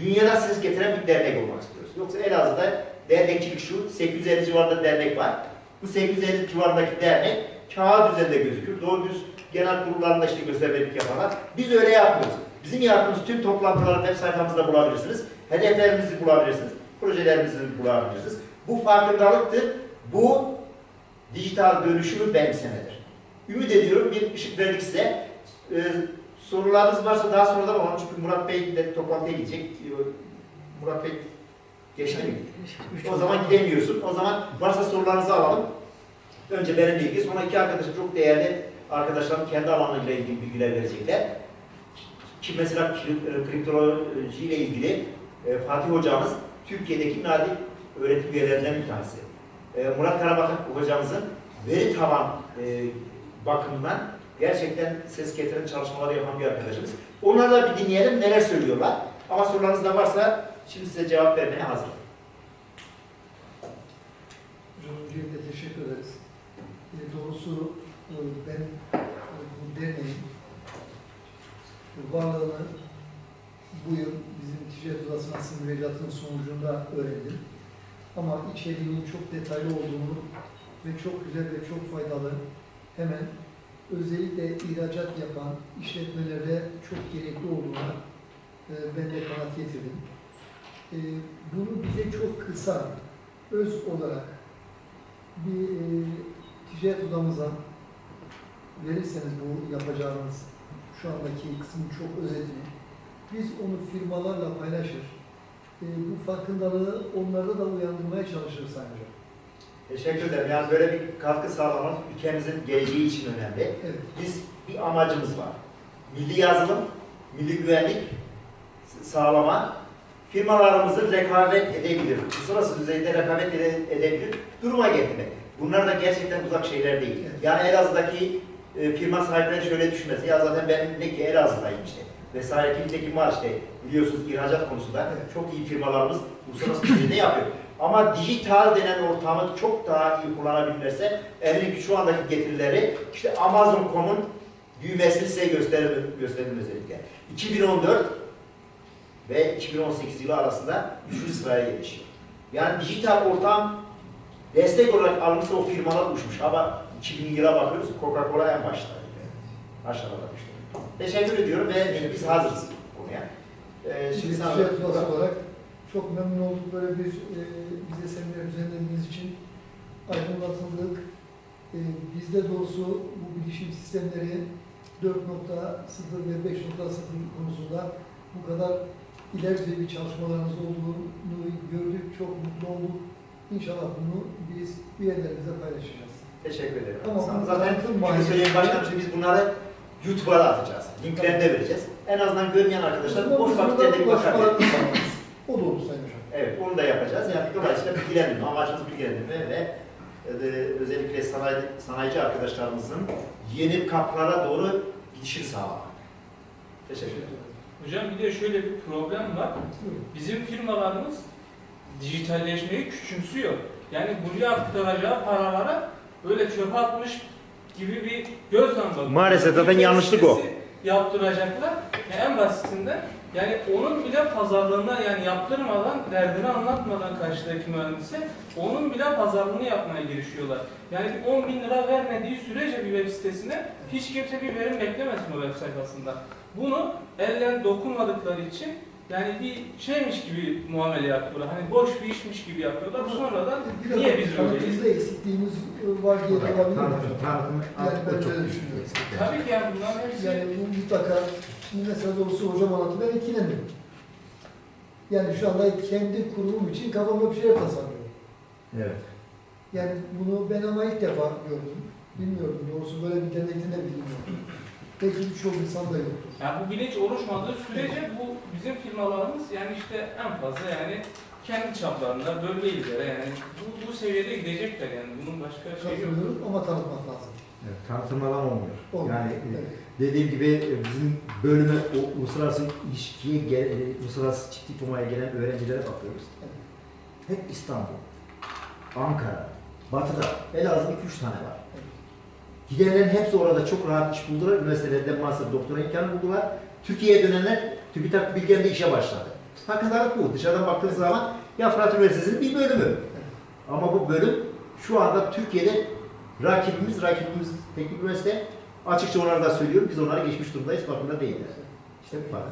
Dünyada ses getiren bir dernek olmak istiyoruz. Yoksa Elazığ'da dernekçilik şu, 850 civarında dernek var. Bu 850 civarındaki dernek kağıt üzerinde gözükür. Doğru düz genel kurullarında işte göstermelik yaparlar. Biz öyle yapmıyoruz. Bizim yaptığımız tüm toplantıları web sayfamızda bulabilirsiniz. Hedeflerimizi bulabilirsiniz. Projelerimizi bulabilirsiniz. Bu farkındalıktır. Bu dijital dönüşümü benimsemedir. Ümit ediyorum bir ışık verdik size. Ee, sorularınız varsa daha sonra da alalım. Çünkü Murat Bey de toplantıya gidecek. Ee, Murat Bey geçti mi? O zaman gidemiyorsun. O zaman varsa sorularınızı alalım. Önce benimle ilgili, sonra iki arkadaşım çok değerli arkadaşlarım kendi alanlarıyla ilgili bilgiler verecekler. Ki mesela e, kriptoloji ile ilgili e, Fatih hocamız Türkiye'deki nadir öğretim üyelerinden bir tanesi. E, Murat Karabakan hocamızın veri taban bakımından gerçekten ses getiren çalışmaları yapan bir arkadaşımız. Onları da bir dinleyelim neler söylüyorlar. Ama sorularınız da varsa şimdi size cevap vermeye hazırım. Öncelikle teşekkür ederiz. Doğrusu ben bu derneğin varlığını bu yıl bizim ticaret odasının müracaatının sonucunda öğrendim. Ama içeriğinin çok detaylı olduğunu ve çok güzel ve çok faydalı hemen özellikle ihracat yapan işletmelerde çok gerekli olduğuna e, ben de kanaat getirdim. E, bunu bize çok kısa, öz olarak bir e, ticaret odamıza verirseniz bu yapacağınız şu andaki kısmın çok özetini, biz onu firmalarla paylaşır, e, bu farkındalığı onlarda da uyandırmaya çalışırız Hocam. Teşekkür ederim. Yani böyle bir katkı sağlamak ülkemizin geleceği için önemli. Evet. Biz bir amacımız var. Milli yazılım, milli güvenlik sağlama, firmalarımızı rekabet edebilir, uluslararası düzeyde rekabet ede- edebilir duruma getirmek. Bunlar da gerçekten uzak şeyler değil. Yani Elazığ'daki e, firma sahipleri şöyle düşünmesi, ya zaten benim ne ki Elazığ'dayım işte. Vesaire ki nitekim var işte biliyorsunuz ihracat konusunda çok iyi firmalarımız uluslararası düzeyde yapıyor. Ama dijital denen ortamı çok daha iyi kullanabilirlerse eminim ki şu andaki getirileri işte Amazon.com'un büyümesini size gösterelim, gösterelim özellikle. 2014 ve 2018 yılı arasında 3. sıraya gelişiyor. Yani dijital ortam destek olarak alınırsa o firmalar uçmuş. Ama 2000 yıla bakıyoruz Coca-Cola en başta. Aşağıda düştü. Teşekkür ediyorum ve biz hazırız konuya. Ee, şimdi sana odası olarak çok memnun olduk böyle bir e, bize seminer düzenlediğiniz için aydınlatıldık. E, bizde doğrusu bu bilişim sistemleri 4.0 ve 5.0 konusunda bu kadar ileri bir çalışmalarınız olduğunu gördük, çok mutlu olduk. İnşallah bunu biz üyelerimize paylaşacağız. Teşekkür ederim. Tamam. Sana Zaten mahiyeti- söyleyeyim başkanım, şimdi biz bunları YouTube'a da atacağız. Linklerini de vereceğiz. en azından görmeyen arkadaşlar Ama boş biz vakitte de bir sağlarız. O da olur Sayın Hocam. Evet, onu da yapacağız. Yani dolayısıyla bilgilendirme, amacımız bilgilendirme ve e, özellikle sanayi, sanayici arkadaşlarımızın yeni kaplara doğru gidişini sağlamak. Teşekkür ederim. Hocam bir de şöyle bir problem var. Bizim firmalarımız dijitalleşmeyi küçümsüyor. Yani buraya aktaracağı paralara böyle çöpe atmış gibi bir gözle bakıyor. Maalesef zaten Bir yanlışlık o. Yaptıracaklar. Yani en basitinden yani onun bile pazarlığına yani yaptırmadan, derdini anlatmadan karşıdaki mühendise onun bile pazarlığını yapmaya girişiyorlar. Yani bir 10 bin lira vermediği sürece bir web sitesine hiç kimse bir verim beklemesin o web sayfasında. Bunu elden dokunmadıkları için yani bir şeymiş gibi muamele yapıyorlar. Hani boş bir işmiş gibi yapıyorlar. Sonradan Biraz niye biz öyleyiz? tanıtımızda eksikliğimiz var diye de olabilir mi Yani ben o çok öyle büyük. düşünüyorum. Tabii ki yani bunların hepsi Yani bu mutlaka, şimdi mesela doğrusu hocam anlattı, ben etkilendim. Yani şu anda kendi kurumum için kafamda bir şeyler tasarlıyorum. Evet. Yani bunu ben ama ilk defa gördüm. Bilmiyorum doğrusu böyle bir deneyimini de bilmiyorum. Belki birçok insan da yoktur. Yani bu bilinç oluşmadığı sürece bu bizim firmalarımız yani işte en fazla yani kendi çaplarında bölge ilgilere yani bu, bu seviyede gidecekler yani bunun başka şey yok. Katılıyorum ama tanıtmak lazım. Evet, tanıtılmadan olmuyor. Olmuyor. Yani e, Evet. dediğim gibi e, bizim bölüme o uluslararası ilişkiye, gel, e, uluslararası çift diplomaya gelen öğrencilere bakıyoruz. Evet. Hep İstanbul, Ankara, Batı'da, Elazığ'da 2-3 tane var. Gidenlerin hepsi orada çok rahat iş buldular. Üniversitelerde master doktora imkanı buldular. Türkiye'ye dönenler TÜBİTAK Bilgen'de işe başladı. Hakikaten bu. Dışarıdan baktığınız zaman ya Fırat Üniversitesi'nin bir bölümü. Ama bu bölüm şu anda Türkiye'de rakibimiz, rakibimiz teknik üniversite. Açıkça onlara da söylüyorum. Biz onlara geçmiş durumdayız. Farkında değiller. İşte bu fark.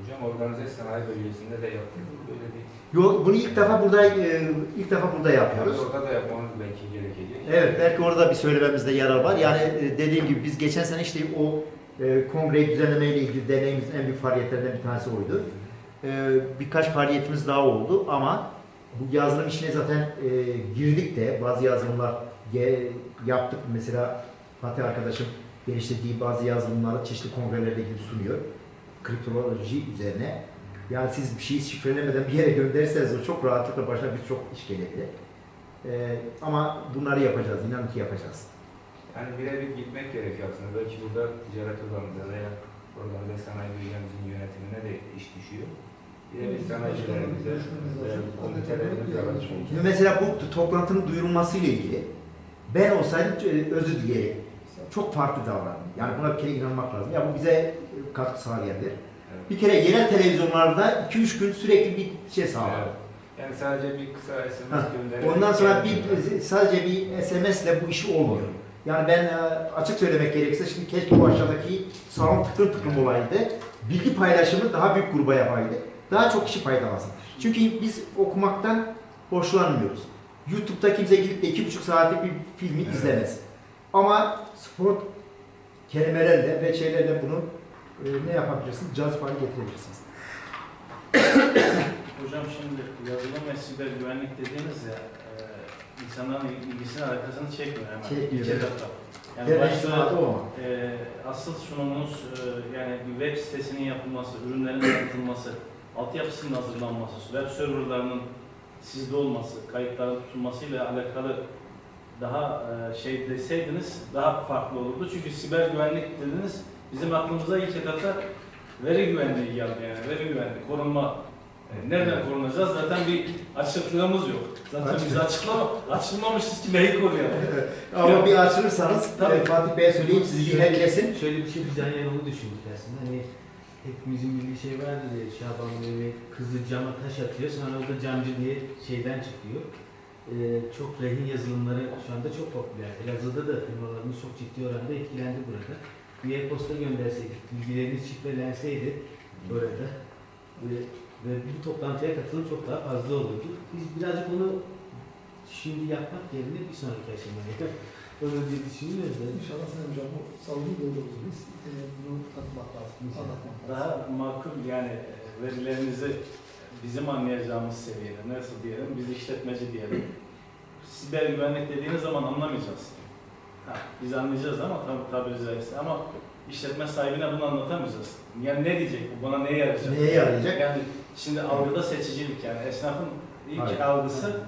Hocam organize sanayi bölgesinde de yaptık. Böyle bir Yok, bunu ilk defa burada e, ilk defa burada yapıyoruz. orada da yapmamız belki gerekecek. Evet, belki orada bir söylememizde yarar var. Yani e, dediğim gibi biz geçen sene işte o e, kongreyi düzenlemeyle ilgili deneyimizin en büyük faaliyetlerinden bir tanesi oydu. E, birkaç faaliyetimiz daha oldu ama bu yazılım işine zaten e, girdik de bazı yazılımlar ge- yaptık. Mesela Fatih arkadaşım geliştirdiği bazı yazılımları çeşitli kongrelerde gidip sunuyor. Kriptoloji üzerine. Yani siz bir şeyi şifrelemeden bir yere gönderirseniz o çok rahatlıkla başına birçok iş gelebilir. E, ama bunları yapacağız, inanın ki yapacağız. Yani birebir gitmek gerekiyor aslında. Belki burada ticaret odamıza veya organize sanayi bölgemizin yönetimine de iş düşüyor. Birebir sanayicilerimize komitelerimize mesela bu toplantının duyurulmasıyla ilgili ben olsaydım e, özür dileyerek çok farklı davrandım. Yani buna bir kere inanmak lazım. Ya bu bize katkı sağlayabilir. Bir kere yerel televizyonlarda 2-3 gün sürekli bir şey sağlar. Evet. Yani sadece bir kısa SMS göndererek. Ondan sonra bir sadece bir SMS ile bu iş olmuyor. Yani ben e, açık söylemek gerekirse şimdi keşke bu aşağıdaki salon tıklım tıklım olaydı. Bilgi paylaşımı daha büyük gruba yapaydı. Daha çok kişi faydalansın. Çünkü biz okumaktan hoşlanmıyoruz. YouTube'da kimse gidip de iki buçuk saatlik bir filmi Evet. izlemez. Ama spor kelimelerle ve şeylerle bunu e, ne yapabilirsiniz? Cazip hale getirebilirsiniz. Hocam şimdi yazılım ve siber güvenlik dediğiniz ya e, insanların ilgisini arkasını çekmiyor hemen. Çekmiyor, İlk evet. etapta. Yani başta e, asıl sunumunuz e, yani bir web sitesinin yapılması, ürünlerin tanıtılması, altyapısının hazırlanması, web serverlarının sizde olması, kayıtların tutulmasıyla alakalı daha e, şey deseydiniz daha farklı olurdu. Çünkü siber güvenlik dediniz bizim aklımıza ilk etapta veri güvenliği geldi yani. Veri güvenliği, korunma. E, nereden korunacağız? Zaten bir açıklığımız yok. Zaten biz açıklama, açılmamışız ki neyi koruyalım? Ama bir açılırsanız Tabii. e, Fatih Bey'e söyleyeyim sizi dinleyebilirsin. Şöyle bir şey bizden yanımı düşündük aslında. Hani hepimizin bildiği şey vardı diye Şaban Bey kızı cama taş atıyor sonra o da camcı diye şeyden çıkıyor. Ee, çok rehin yazılımları şu anda çok popüler. Elazığ'da da firmalarımız çok ciddi oranda etkilendi burada. Bir e-posta gönderseydik, bilgileriniz şifrelenseydi burada ve, ve bu toplantıya katılım çok daha fazla olurdu. Biz birazcık onu şimdi yapmak yerine bir sonraki aşamaya onu diye düşünüyoruz da. İnşallah Sayın Hocam bu salonu doldururuz biz. E, bunu tanıtmak lazım, anlatmak lazım. Daha makul yani e, verilerinizi bizim anlayacağımız seviyede nasıl diyelim biz işletmeci diyelim. Siber güvenlik dediğiniz zaman anlamayacağız. Ha, Biz anlayacağız ama tabii tabiri caizse. Ama işletme sahibine bunu anlatamayacağız. Yani ne diyecek bu? Bana neye yarayacak? Neye yarayacak? Yani şimdi algıda seçicilik yani esnafın ilk Hayır. algısı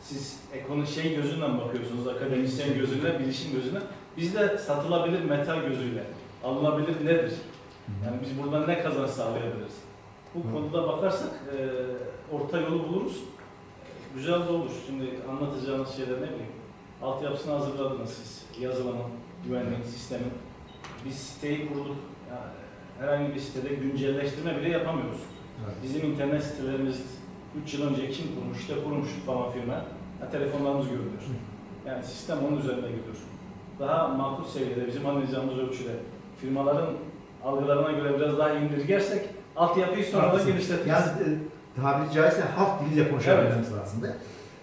siz ekonomi şey gözünden bakıyorsunuz, akademisyen gözüyle, bilişim gözüyle. Biz de satılabilir metal gözüyle, alınabilir nedir? Yani biz buradan ne kazanç sağlayabiliriz? Bu Hı. konuda bakarsak e, orta yolu buluruz. E, güzel de olur. Şimdi anlatacağınız şeyler ne bileyim. Altyapısını hazırladınız siz. Yazılımın, güvenlik, sistemin. Biz siteyi kurduk. Yani herhangi bir sitede güncelleştirme bile yapamıyoruz. Bizim internet sitelerimiz 3 yıl önce kim kurmuş, işte kurmuş falan firma. Ha, telefonlarımız görünüyor. Yani sistem onun üzerinde gidiyor. Daha makul seviyede, bizim anlayacağımız ölçüde firmaların algılarına göre biraz daha indirgersek altyapıyı sonra da Haklısın. genişletiriz. Yani e, tabiri caizse halk diliyle konuşabilmemiz lazım.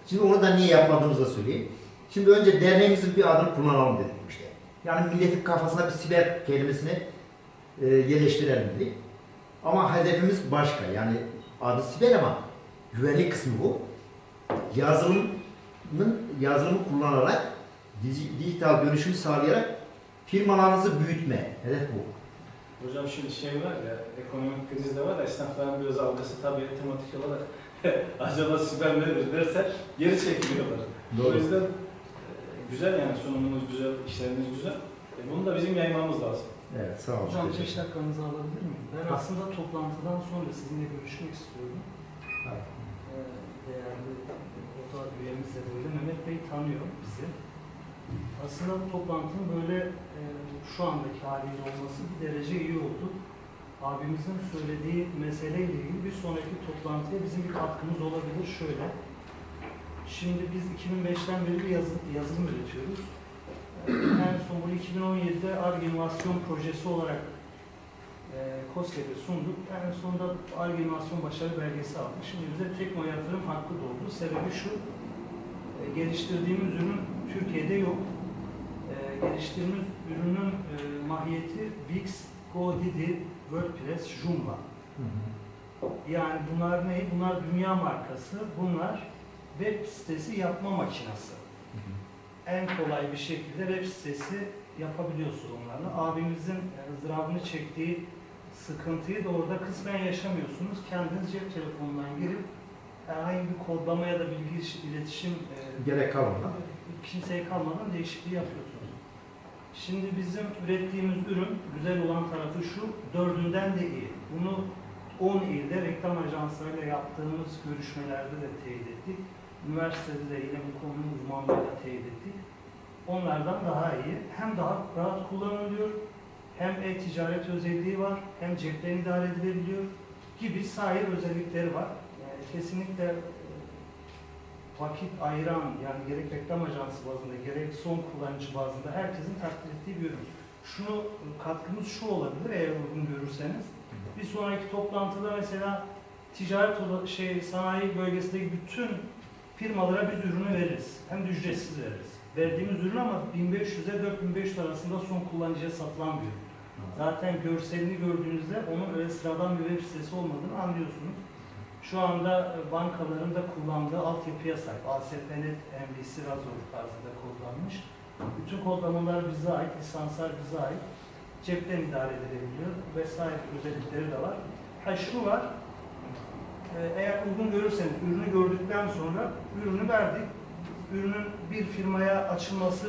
Şimdi onu da niye yapmadığımızı da söyleyeyim. Şimdi önce derneğimizin bir adını kullanalım dedik işte. Yani milletin kafasına bir siber kelimesini e, yerleştirelim dedik. Ama hedefimiz başka. Yani adı siber ama güvenlik kısmı bu. Yazılımın yazılımı kullanarak dij- dijital dönüşümü sağlayarak firmalarınızı büyütme. Hedef bu. Hocam şimdi şey var ya, ekonomik kriz de var ya, esnafların biraz algısı tabii tematik olarak acaba siber nedir derse geri çekiliyorlar. O yüzden güzel yani sunumunuz güzel, işleriniz güzel. E, bunu da bizim yaymamız lazım. Evet sağ olun. Hocam Teşekkür 5 dakikanızı alabilir miyim? Ben Tabii. aslında toplantıdan sonra sizinle görüşmek istiyorum. Tabii. Ee, Değerli oda üyemiz de böyle. Mehmet Bey tanıyor bizi. Aslında bu toplantının böyle e, şu andaki haliyle olması bir derece iyi oldu. Abimizin söylediği meseleyle ilgili bir sonraki toplantıya bizim bir katkımız olabilir şöyle. Şimdi biz 2005'ten beri bir yazı, yazılım üretiyoruz. Ee, En son bunu 2017'de ARGE İnovasyon Projesi olarak e, KOSGEB'e sunduk. En sonunda ARGE İnovasyon Başarı Belgesi aldık. Şimdi bize Tekno Yatırım hakkı doğdu. Sebebi şu, e, geliştirdiğimiz ürün Türkiye'de yok. E, geliştirdiğimiz ürünün e, mahiyeti Wix, GoDaddy, WordPress, Joomla. Hı hı. Yani bunlar ne? Bunlar dünya markası. Bunlar web sitesi yapma makinesi. En kolay bir şekilde web sitesi yapabiliyorsun onlarla. Abimizin e, ızdırabını çektiği sıkıntıyı da orada kısmen yaşamıyorsunuz. Kendiniz cep telefonundan girip herhangi bir kodlama ya da bilgi iş- iletişim e, Gerek kalmadan. kimseye kalmadan değişikliği yapıyorsunuz. Şimdi bizim ürettiğimiz ürün güzel olan tarafı şu, dördünden de iyi. Bunu 10 ilde reklam ajanslarıyla yaptığımız görüşmelerde de teyit ettik. Üniversitede de yine bu konunun uzmanlarıyla teyit ettik. Onlardan daha iyi. Hem daha rahat kullanılıyor, hem e-ticaret özelliği var, hem cepten idare edilebiliyor gibi sair özellikleri var. Yani kesinlikle e, vakit ayıran yani gerek reklam ajansı bazında gerek son kullanıcı bazında herkesin takdir ettiği bir ürün. Şunu katkımız şu olabilir eğer uygun görürseniz. Bir sonraki toplantıda mesela ticaret şey sanayi bölgesindeki bütün firmalara biz ürünü veririz. Hem de ücretsiz veririz. Verdiğimiz ürün ama 1500'e 4500 arasında son kullanıcıya satılan bir ürün. Zaten görselini gördüğünüzde onun öyle sıradan bir web sitesi olmadığını anlıyorsunuz. Şu anda e, bankaların da kullandığı altyapıya sahip. ASP.NET MVC Razor tarzında kodlanmış. Bütün kodlamalar bize ait, lisanslar bize ait. Cepten idare edilebiliyor vesaire özellikleri de var. Ha şu var, e, eğer uygun görürseniz ürünü gördükten sonra ürünü verdik. Ürünün bir firmaya açılması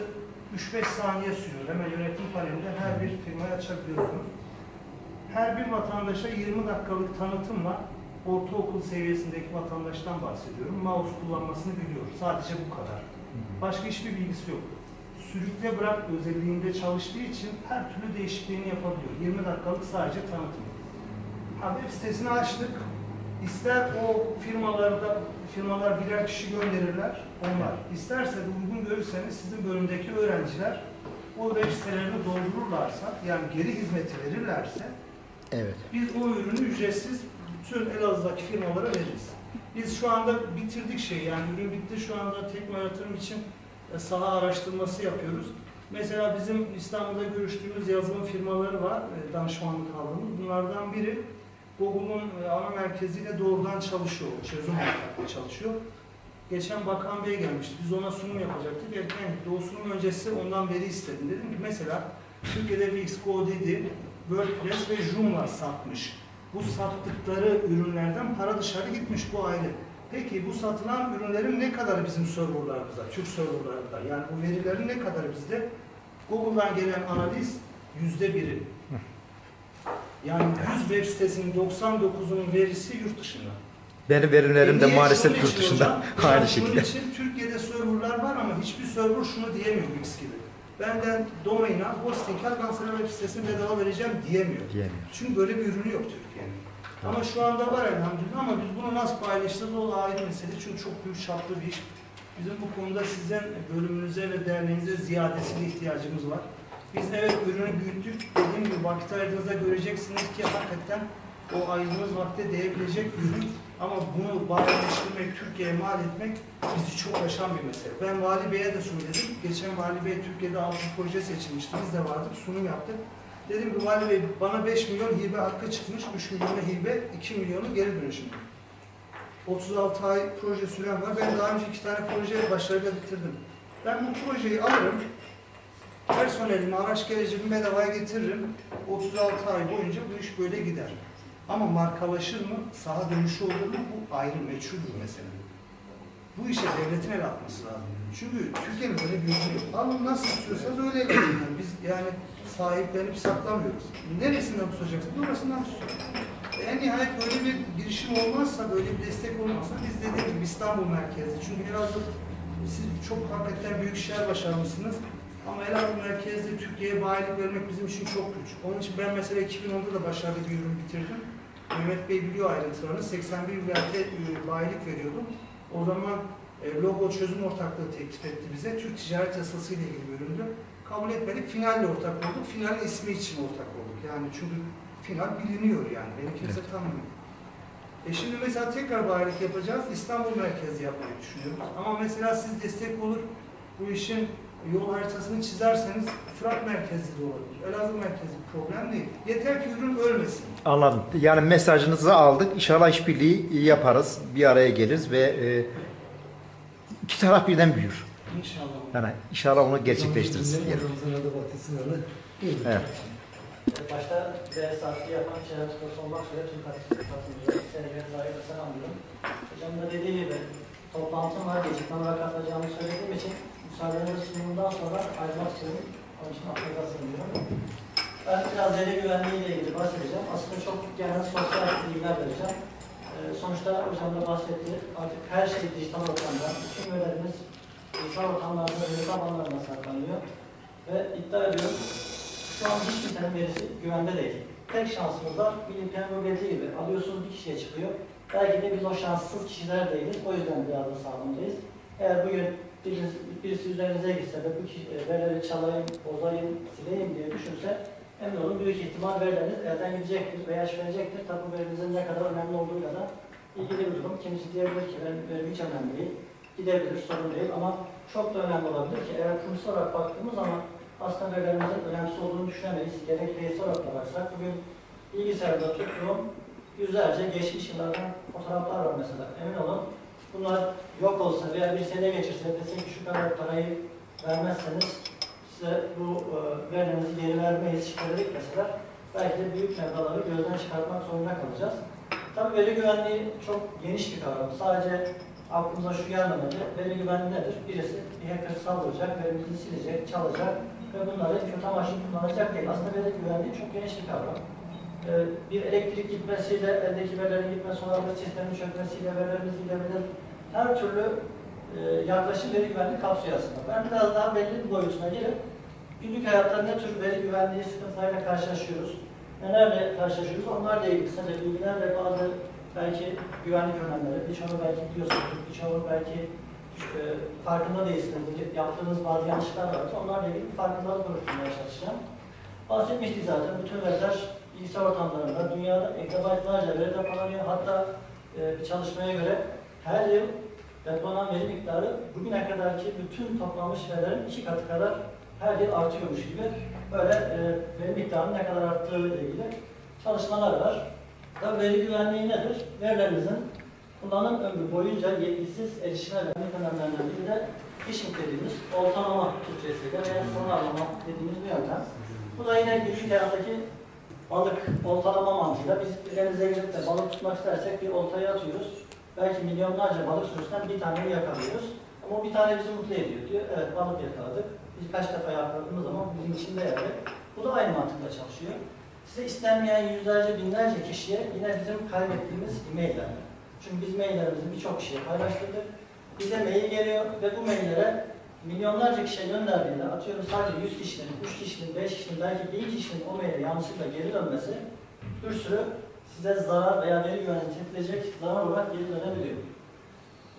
3-5 saniye sürüyor. Hemen yönetim panelinde her bir firmaya açabiliyorsunuz. Her bir vatandaşa 20 dakikalık tanıtım var. Ortaokul seviyesindeki vatandaştan bahsediyorum. Mouse kullanmasını biliyor. Sadece bu kadar. Başka hiçbir bilgisi yok. Sürükle bırak özelliğinde çalıştığı için her türlü değişikliğini yapabiliyor. 20 dakikalık sadece tanıtım. Ha, web sitesini açtık. İster o firmalarda firmalar birer kişi gönderirler, onlar. İsterse de uygun görürseniz sizin bölümdeki öğrenciler o web sitelerini doldururlarsa, yani geri hizmeti verirlerse Evet. biz o ürünü ücretsiz bütün Elazığ'daki firmalara veririz. Biz şu anda bitirdik şeyi yani ürün bitti şu anda tekno yatırım için e, saha araştırması yapıyoruz. Mesela bizim İstanbul'da görüştüğümüz yazılım firmaları var, e, danışmanlık aldığımız. Bunlardan biri Google'un e, ana merkeziyle doğrudan çalışıyor, çözüm odaklı çalışıyor. Geçen Bakan Bey gelmişti. Biz ona sunum yapacaktık. Erken gitti. O sunum öncesi ondan veri istedim. Dedim ki mesela Türkiye'de VXCO dedi, WordPress ve Joomla satmış. Bu sattıkları ürünlerden para dışarı gitmiş bu ayrı. Peki bu satılan ürünlerin ne kadar bizim serverlarımızda, Türk serverlarında? Yani bu verilerin ne kadar bizde? Google'dan gelen analiz yüzde biri. Yani 100 web sitesinin 99'unun verisi yurt dışında. Benim verimlerim de Niye? maalesef yurt dışında aynı şekilde. Bunun için Türkiye'de serverlar var ama hiçbir server şunu diyemiyor X gibi. Benden domain'a hosting al ben sana web sitesini bedava vereceğim diyemiyor. Diyemiyor. Çünkü böyle bir ürünü yok Türkiye'nin. Ama şu anda var elhamdülillah ama biz bunu nasıl paylaşacağız o ayrı mesele. Çünkü çok büyük çaplı bir iş. Bizim bu konuda sizden bölümünüze ve derneğinize ziyadesiyle ihtiyacımız var. Biz evet ürünü büyüttük. Dediğim gibi vakit ayırdığınızda göreceksiniz ki hakikaten o ayırdığınız vakte değebilecek ürün. Ama bunu bayileştirmek, Türkiye'ye mal etmek bizi çok aşan bir mesele. Ben Vali Bey'e de söyledim. Geçen Vali Bey Türkiye'de altın proje seçilmişti. Biz de vardık, sunum yaptık. Dedim ki Vali Bey bana 5 milyon hibe hakkı çıkmış, 3 milyonu hibe, 2 milyonu geri dönüşüm. 36 ay proje süren var. Ben daha önce iki tane proje başarıyla bitirdim. Ben bu projeyi alırım, personelimi, araç gerecimi bedavaya getiririm. 36 ay boyunca bu iş böyle gider. Ama markalaşır mı, saha dönüşü olur mu bu ayrı meçhul bir mesele. Bu işe devletin el atması lazım. Çünkü Türkiye'nin böyle bir ürünü yok. Alın nasıl istiyorsanız öyle yapın. Yani biz yani sahiplenip saklamıyoruz. Neresinden tutacaksınız? Orasından tutun. E, En nihayet böyle bir girişim olmazsa, böyle bir destek olmazsa biz dediğim gibi İstanbul merkezli. Çünkü Elazığ siz çok hakikaten büyük işler başarmışsınız. Ama Elazığ merkezli Türkiye'ye bayilik vermek bizim için çok güç. Onun için ben mesela 2010'da da başarılı bir ürün bitirdim. Mehmet Bey biliyor ayrıntılarını. 81 vilayete bayilik veriyordum. O zaman e, logo çözüm ortaklığı teklif etti bize. Türk ticaret yasası ile ilgili bir üründü. Kabul etmedik. Finalle ortak olduk. Finalin ismi için ortak olduk. Yani çünkü final biliniyor yani. Beni kimse tanımıyor. E şimdi mesela tekrar bayilik yapacağız. İstanbul merkezi yapmayı düşünüyoruz. Ama mesela siz destek olur. Bu işin yol haritasını çizerseniz Fırat merkezli de olabilir. Elazığ merkezli problem değil. Yeter ki ürün ölmesin. Anladım. Yani mesajınızı aldık. İnşallah işbirliği yaparız. Bir araya geliriz ve e, iki taraf birden büyür. İnşallah. Yani inşallah onu gerçekleştiririz. Buyurun. Evet. Başta bize saati yapan Şeref Sports olmak üzere tüm katılımcıları sevgiyle saygıyla selamlıyorum. Hocam da dediği gibi toplantım var, gecikme olarak katılacağımı söylediğim için müsaadenizle sunumdan sonra istiyorum. Onun için aklınıza sığınıyorum. Ben biraz veri güvenliği ile ilgili bahsedeceğim. Aslında çok genel sosyal bilgiler vereceğim. Ee, sonuçta hocam da bahsetti. Artık her şey dijital ortamda. Bütün verilerimiz dijital ortamlarda, veri tabanlarında saklanıyor. Ve iddia ediyorum şu an hiç kimsenin verisi güvende değil. Tek şansımız var, bilim dediği gibi alıyorsunuz bir kişiye çıkıyor. Belki de biz o şanssız kişiler değiliz, o yüzden biraz da sağlamdayız. Eğer bugün birisi, birisi üzerinize gitse de bu e, verileri çalayım, bozayım, sileyim diye düşünse emin olun büyük ihtimal verileriniz elden gidecektir veya verecektir. Tabi verinizin ne kadar önemli olduğuyla da ilgili bir durum. Kimisi diyebilir ki benim verim hiç önemli değil, gidebilir, sorun değil ama çok da önemli olabilir ki eğer kurumsal olarak baktığımız zaman aslında verilerimizin önemsiz olduğunu düşünemeyiz. Gerek bireysel olarak da baksak, bugün bilgisayarda tuttuğum yüzlerce geçmiş yıllardan fotoğraflar var mesela. Emin olun bunlar yok olsa veya bir sene geçirse dese ki şu kadar parayı vermezseniz size bu e, verilerinizi geri vermeyiz, şifrelik deseler belki de büyük meblağları gözden çıkartmak zorunda kalacağız. Tabii veri güvenliği çok geniş bir kavram. Sadece aklımıza şu gelmemeli. Veri güvenliği nedir? Birisi bir hacker saldıracak, verimizi silecek, çalacak ve bunları kötü amaçlı kullanacak değil. Aslında veri güvenliği çok geniş bir kavram. Ee, bir elektrik gitmesiyle, eldeki verilerin gitmesi olabilir, sistemin çökmesiyle verilerimiz gidebilir. Her türlü e, yaklaşım veri güvenliği kapsıyor aslında. Ben biraz daha belli bir boyutuna girip günlük hayatta ne tür veri güvenliği sıkıntılarıyla karşılaşıyoruz, nelerle karşılaşıyoruz, onlarla ilgili kısaca bilgiler ve bazı belki güvenlik önlemleri, birçoğunu belki biliyorsunuz, birçoğunu belki e, farkında değilsiniz, yaptığınız bazı yanlışlıklar var. Onlarla ilgili bir farkındalık oluşturmaya çalışacağım. Bahsetmiştik zaten, bütün veriler bilgisayar ortamlarında dünyada ektabaytlarca veri depolanıyor. Hatta e, bir çalışmaya göre her yıl depolanan veri miktarı bugüne kadarki bütün toplanmış verilerin iki katı kadar her yıl artıyormuş gibi böyle e, veri miktarının ne kadar arttığı ile ilgili çalışmalar var. Tabii veri güvenliği nedir? Verilerinizin kullanım ömrü boyunca yetkisiz erişime vermek önemlerinden biri de phishing dediğimiz oltalama Türkçesiyle veya sonarlama dediğimiz bir yöntem. Bu da yine günlük hayattaki balık oltalama mantığıyla biz denize girip de balık tutmak istersek bir oltayı atıyoruz. Belki milyonlarca balık sürüsünden bir taneyi yakalıyoruz. Ama o bir tane bizi mutlu ediyor diyor. Evet balık yakaladık. Birkaç defa yakaladığımız zaman bizim için değerli. Bu da aynı mantıkla çalışıyor. Size istenmeyen yüzlerce binlerce kişiye yine bizim kaybettiğimiz e-mailler. Çünkü biz maillerimizi birçok kişiye paylaştırdık. Bize mail geliyor ve bu maillere milyonlarca kişiye gönderdiğinde atıyorum sadece 100 kişinin, 3 kişinin, 5 kişinin, belki 1 kişinin o maile yanlışlıkla geri dönmesi bir sürü size zarar veya veri güvenliğini tetikleyecek zarar olarak geri dönebiliyor.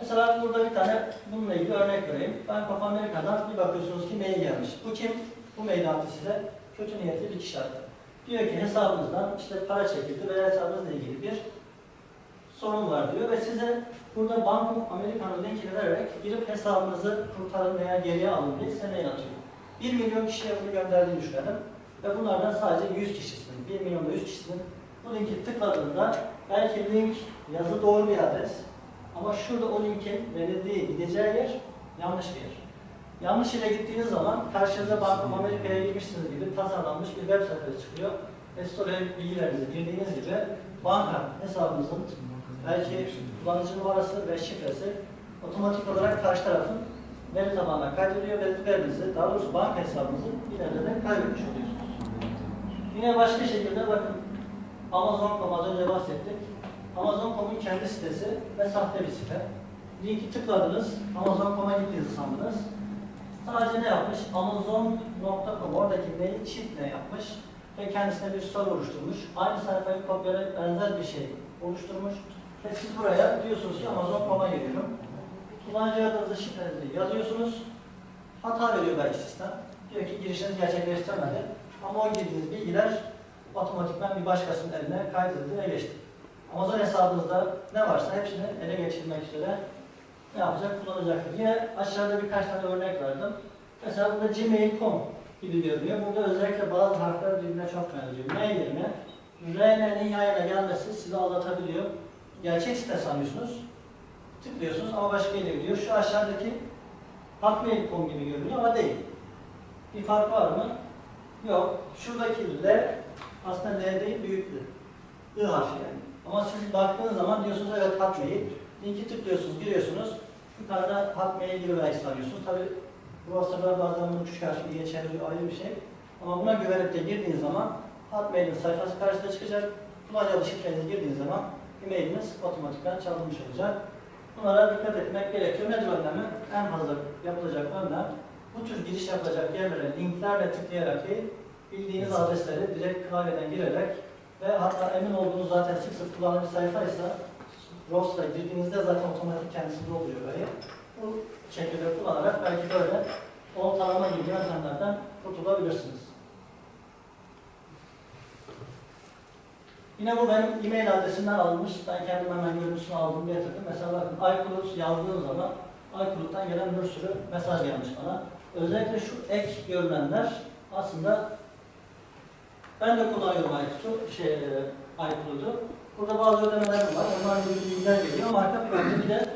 Mesela burada bir tane bununla ilgili örnek vereyim. Ben Papa Amerika'dan bir bakıyorsunuz ki mail gelmiş. Bu kim? Bu mail attı size. Kötü niyetli bir kişi attı. Diyor ki hesabınızdan işte para çekildi veya hesabınızla ilgili bir sorun var diyor ve size burada Bank of America'nın linkini vererek girip hesabınızı kurtarın veya geriye alın diye size mail atıyor. 1 milyon kişiye bunu gönderdiğini düşünelim ve bunlardan sadece 100 kişisinin, 1 milyonda 100 kişisinin bu linki tıkladığında belki link yazı doğru bir adres ama şurada o linkin verildiği, gideceği yer yanlış bir yer. Yanlış yere gittiğiniz zaman karşınıza Bank of America'ya girmişsiniz gibi tasarlanmış bir web sayfası çıkıyor. Ve siz oraya bilgilerinizi girdiğiniz gibi banka hesabınızın belki kullanıcı numarası ve şifresi otomatik olarak karşı tarafın veri tabanına kaydediyor ve verinizi, daha doğrusu banka hesabınızı ileride kaybetmiş oluyorsunuz. Yine başka şekilde bakın Amazon.com az önce bahsettik. Amazon.com'un kendi sitesi ve sahte bir site. Linki tıkladınız, Amazon.com'a gittiğinizi sandınız. Sadece ne yapmış? Amazon.com oradaki mail ne yapmış? Ve kendisine bir soru oluşturmuş. Aynı sayfayı kopyalayıp benzer bir şey oluşturmuş. Ve siz buraya diyorsunuz ki Amazon.com'a giriyorum. Kullanıcı adınızı şifrenizi yazıyorsunuz. Hata veriyor belki sistem. Diyor ki girişiniz gerçekleştiremedi. Ama o girdiğiniz bilgiler otomatikman bir başkasının eline kaydedildi ve geçti. Amazon hesabınızda ne varsa hepsini ele geçirmek üzere ne yapacak? Kullanacaktır. Yine aşağıda birkaç tane örnek verdim. Mesela burada gmail.com gibi görünüyor. Burada özellikle bazı harfler birbirine çok benziyor. M yerine RN'nin yan yana gelmesi sizi aldatabiliyor. Gerçek site sanıyorsunuz. Tıklıyorsunuz ama başka yere gidiyor. Şu aşağıdaki hotmail.com gibi görünüyor ama değil. Bir fark var mı? Yok. Şuradaki L aslında L değil büyük I. Harfi yani. Ama siz baktığınız zaman diyorsunuz evet Hotmail. Linki tıklıyorsunuz, giriyorsunuz. Yukarıda gibi belki sanıyorsunuz. Tabi browserlar bazen bunu küçük harfi diye ayrı bir şey. Ama buna güvenip de girdiğiniz zaman Hotmail'in sayfası karşısına çıkacak. Kullanıcı şifrenizi girdiğiniz zaman e-mailiniz otomatikten çalınmış olacak. Bunlara dikkat etmek gerekiyor. Nedir önlemi? En fazla yapılacak önlem bu tür giriş yapılacak yerlere linklerle tıklayarak değil, bildiğiniz adresleri direkt klavyeden girerek ve hatta emin olduğunuz zaten sık sık kullanılan sayfaysa browser'a girdiğinizde zaten otomatik kendisi dolduruyor burayı. Bu şekilde kullanarak belki böyle oltalama gibi yöntemlerden kurtulabilirsiniz. Yine bu benim e-mail adresimden alınmış. Ben kendim hemen görüntüsünü aldım, getirdim. Mesela bakın iCloud yazdığım zaman iCloud'dan gelen bir sürü mesaj gelmiş bana. Özellikle şu ek görünenler aslında ben de kullanıyorum iCloud'u, şey, iCloud'u. Burada bazı ödemelerim var. İlgili bilgiler geliyor ama arka planda bir de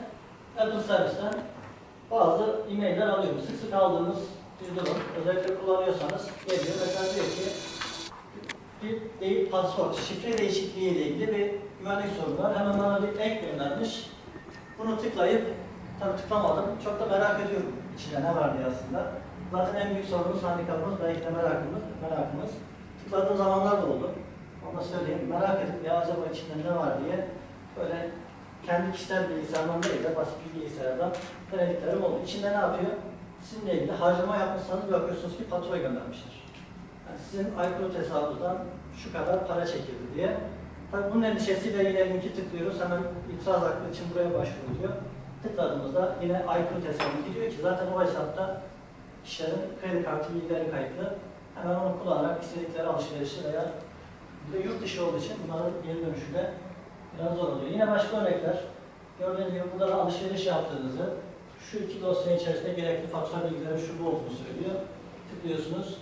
Apple Service'ten bazı e-mailler alıyorum. Sık sık aldığımız bir durum. Özellikle kullanıyorsanız geliyor. Mesela diyor ki bir değil password, şifre değişikliği ile ilgili bir güvenlik sorunu var. Hemen bana bir ek göndermiş. Bunu tıklayıp, tabii tıklamadım. Çok da merak ediyorum içinde ne var diye aslında. Zaten en büyük sorunumuz, handikapımız, belki de merakımız, merakımız. Tıkladığım zamanlar da oldu. Onu da söyleyeyim. Merak edip ya acaba içinde ne var diye böyle kendi kişisel bilgisayarımdan değil de basit bilgisayardan denediklerim oldu. İçinde ne yapıyor? Sizinle ilgili harcama yapmışsanız bakıyorsunuz ki fatura göndermişler. Yani sizin iCloud hesabınızdan şu kadar para çekildi diye. Tabii bunun endişesiyle yine linki tıklıyoruz. Hemen itiraz hakkı için buraya başvuruluyor. Tıkladığımızda yine iCloud hesabına gidiyor ki zaten o hesapta kişilerin kredi kartı bilgileri kayıtlı. Hemen onu kullanarak istedikleri alışverişi veya bir de yurt dışı olduğu için bunların geri dönüşü de biraz zor oluyor. Yine başka örnekler. Gördüğünüz gibi burada da alışveriş yaptığınızı, şu iki dosya içerisinde gerekli fatura bilgileri şu bu olduğunu söylüyor. Tıklıyorsunuz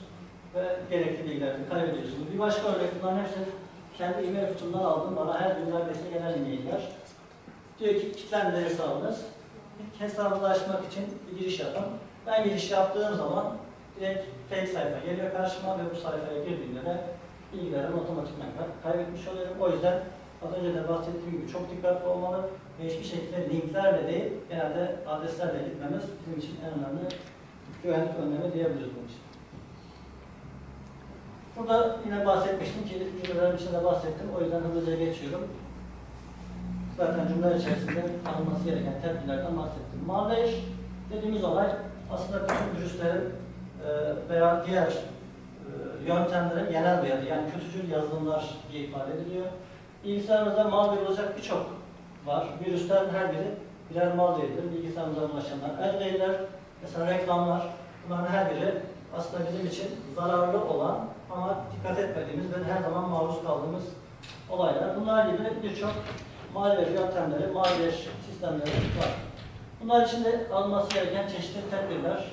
ve gerekli bilgileri kaybediyorsunuz. Bir başka örnek bunların hepsi kendi e-mail kutumdan aldım. Bana her gün neredeyse gelen e-mailler. Diyor ki kilitlendi hesabınız. Hesabınızı açmak için bir giriş yapın. Ben giriş yaptığım zaman direkt fake sayfa geliyor karşıma ve bu sayfaya girdiğimde de bilgilerimi otomatikman kay- kaybetmiş oluyorum. O yüzden az önce de bahsettiğim gibi çok dikkatli olmalı ve hiçbir şekilde linklerle değil, genelde adreslerle gitmemiz bizim için en önemli güvenlik önlemi diyebiliriz bunun için. Burada yine bahsetmiştim ki cümlelerin içinde bahsettim. O yüzden hızlıca geçiyorum. Zaten cümle içerisinde alınması gereken tedbirlerden bahsettim. Malware dediğimiz olay aslında bütün virüslerin e, veya diğer e, yöntemlerin genel bir. Yani kötücül yazılımlar diye ifade ediliyor. Bilgisayarımızda malware olacak birçok var. Virüslerin her biri birer malware'dir. Bilgisayarımıza ulaşanlar eldeyler. Mesela reklamlar. Bunların her biri aslında bizim için zararlı olan ama dikkat etmediğimiz ve her zaman maruz kaldığımız olaylar. Bunlar gibi birçok malware yöntemleri, malware sistemleri var. Bunlar içinde alınması gereken çeşitli tedbirler,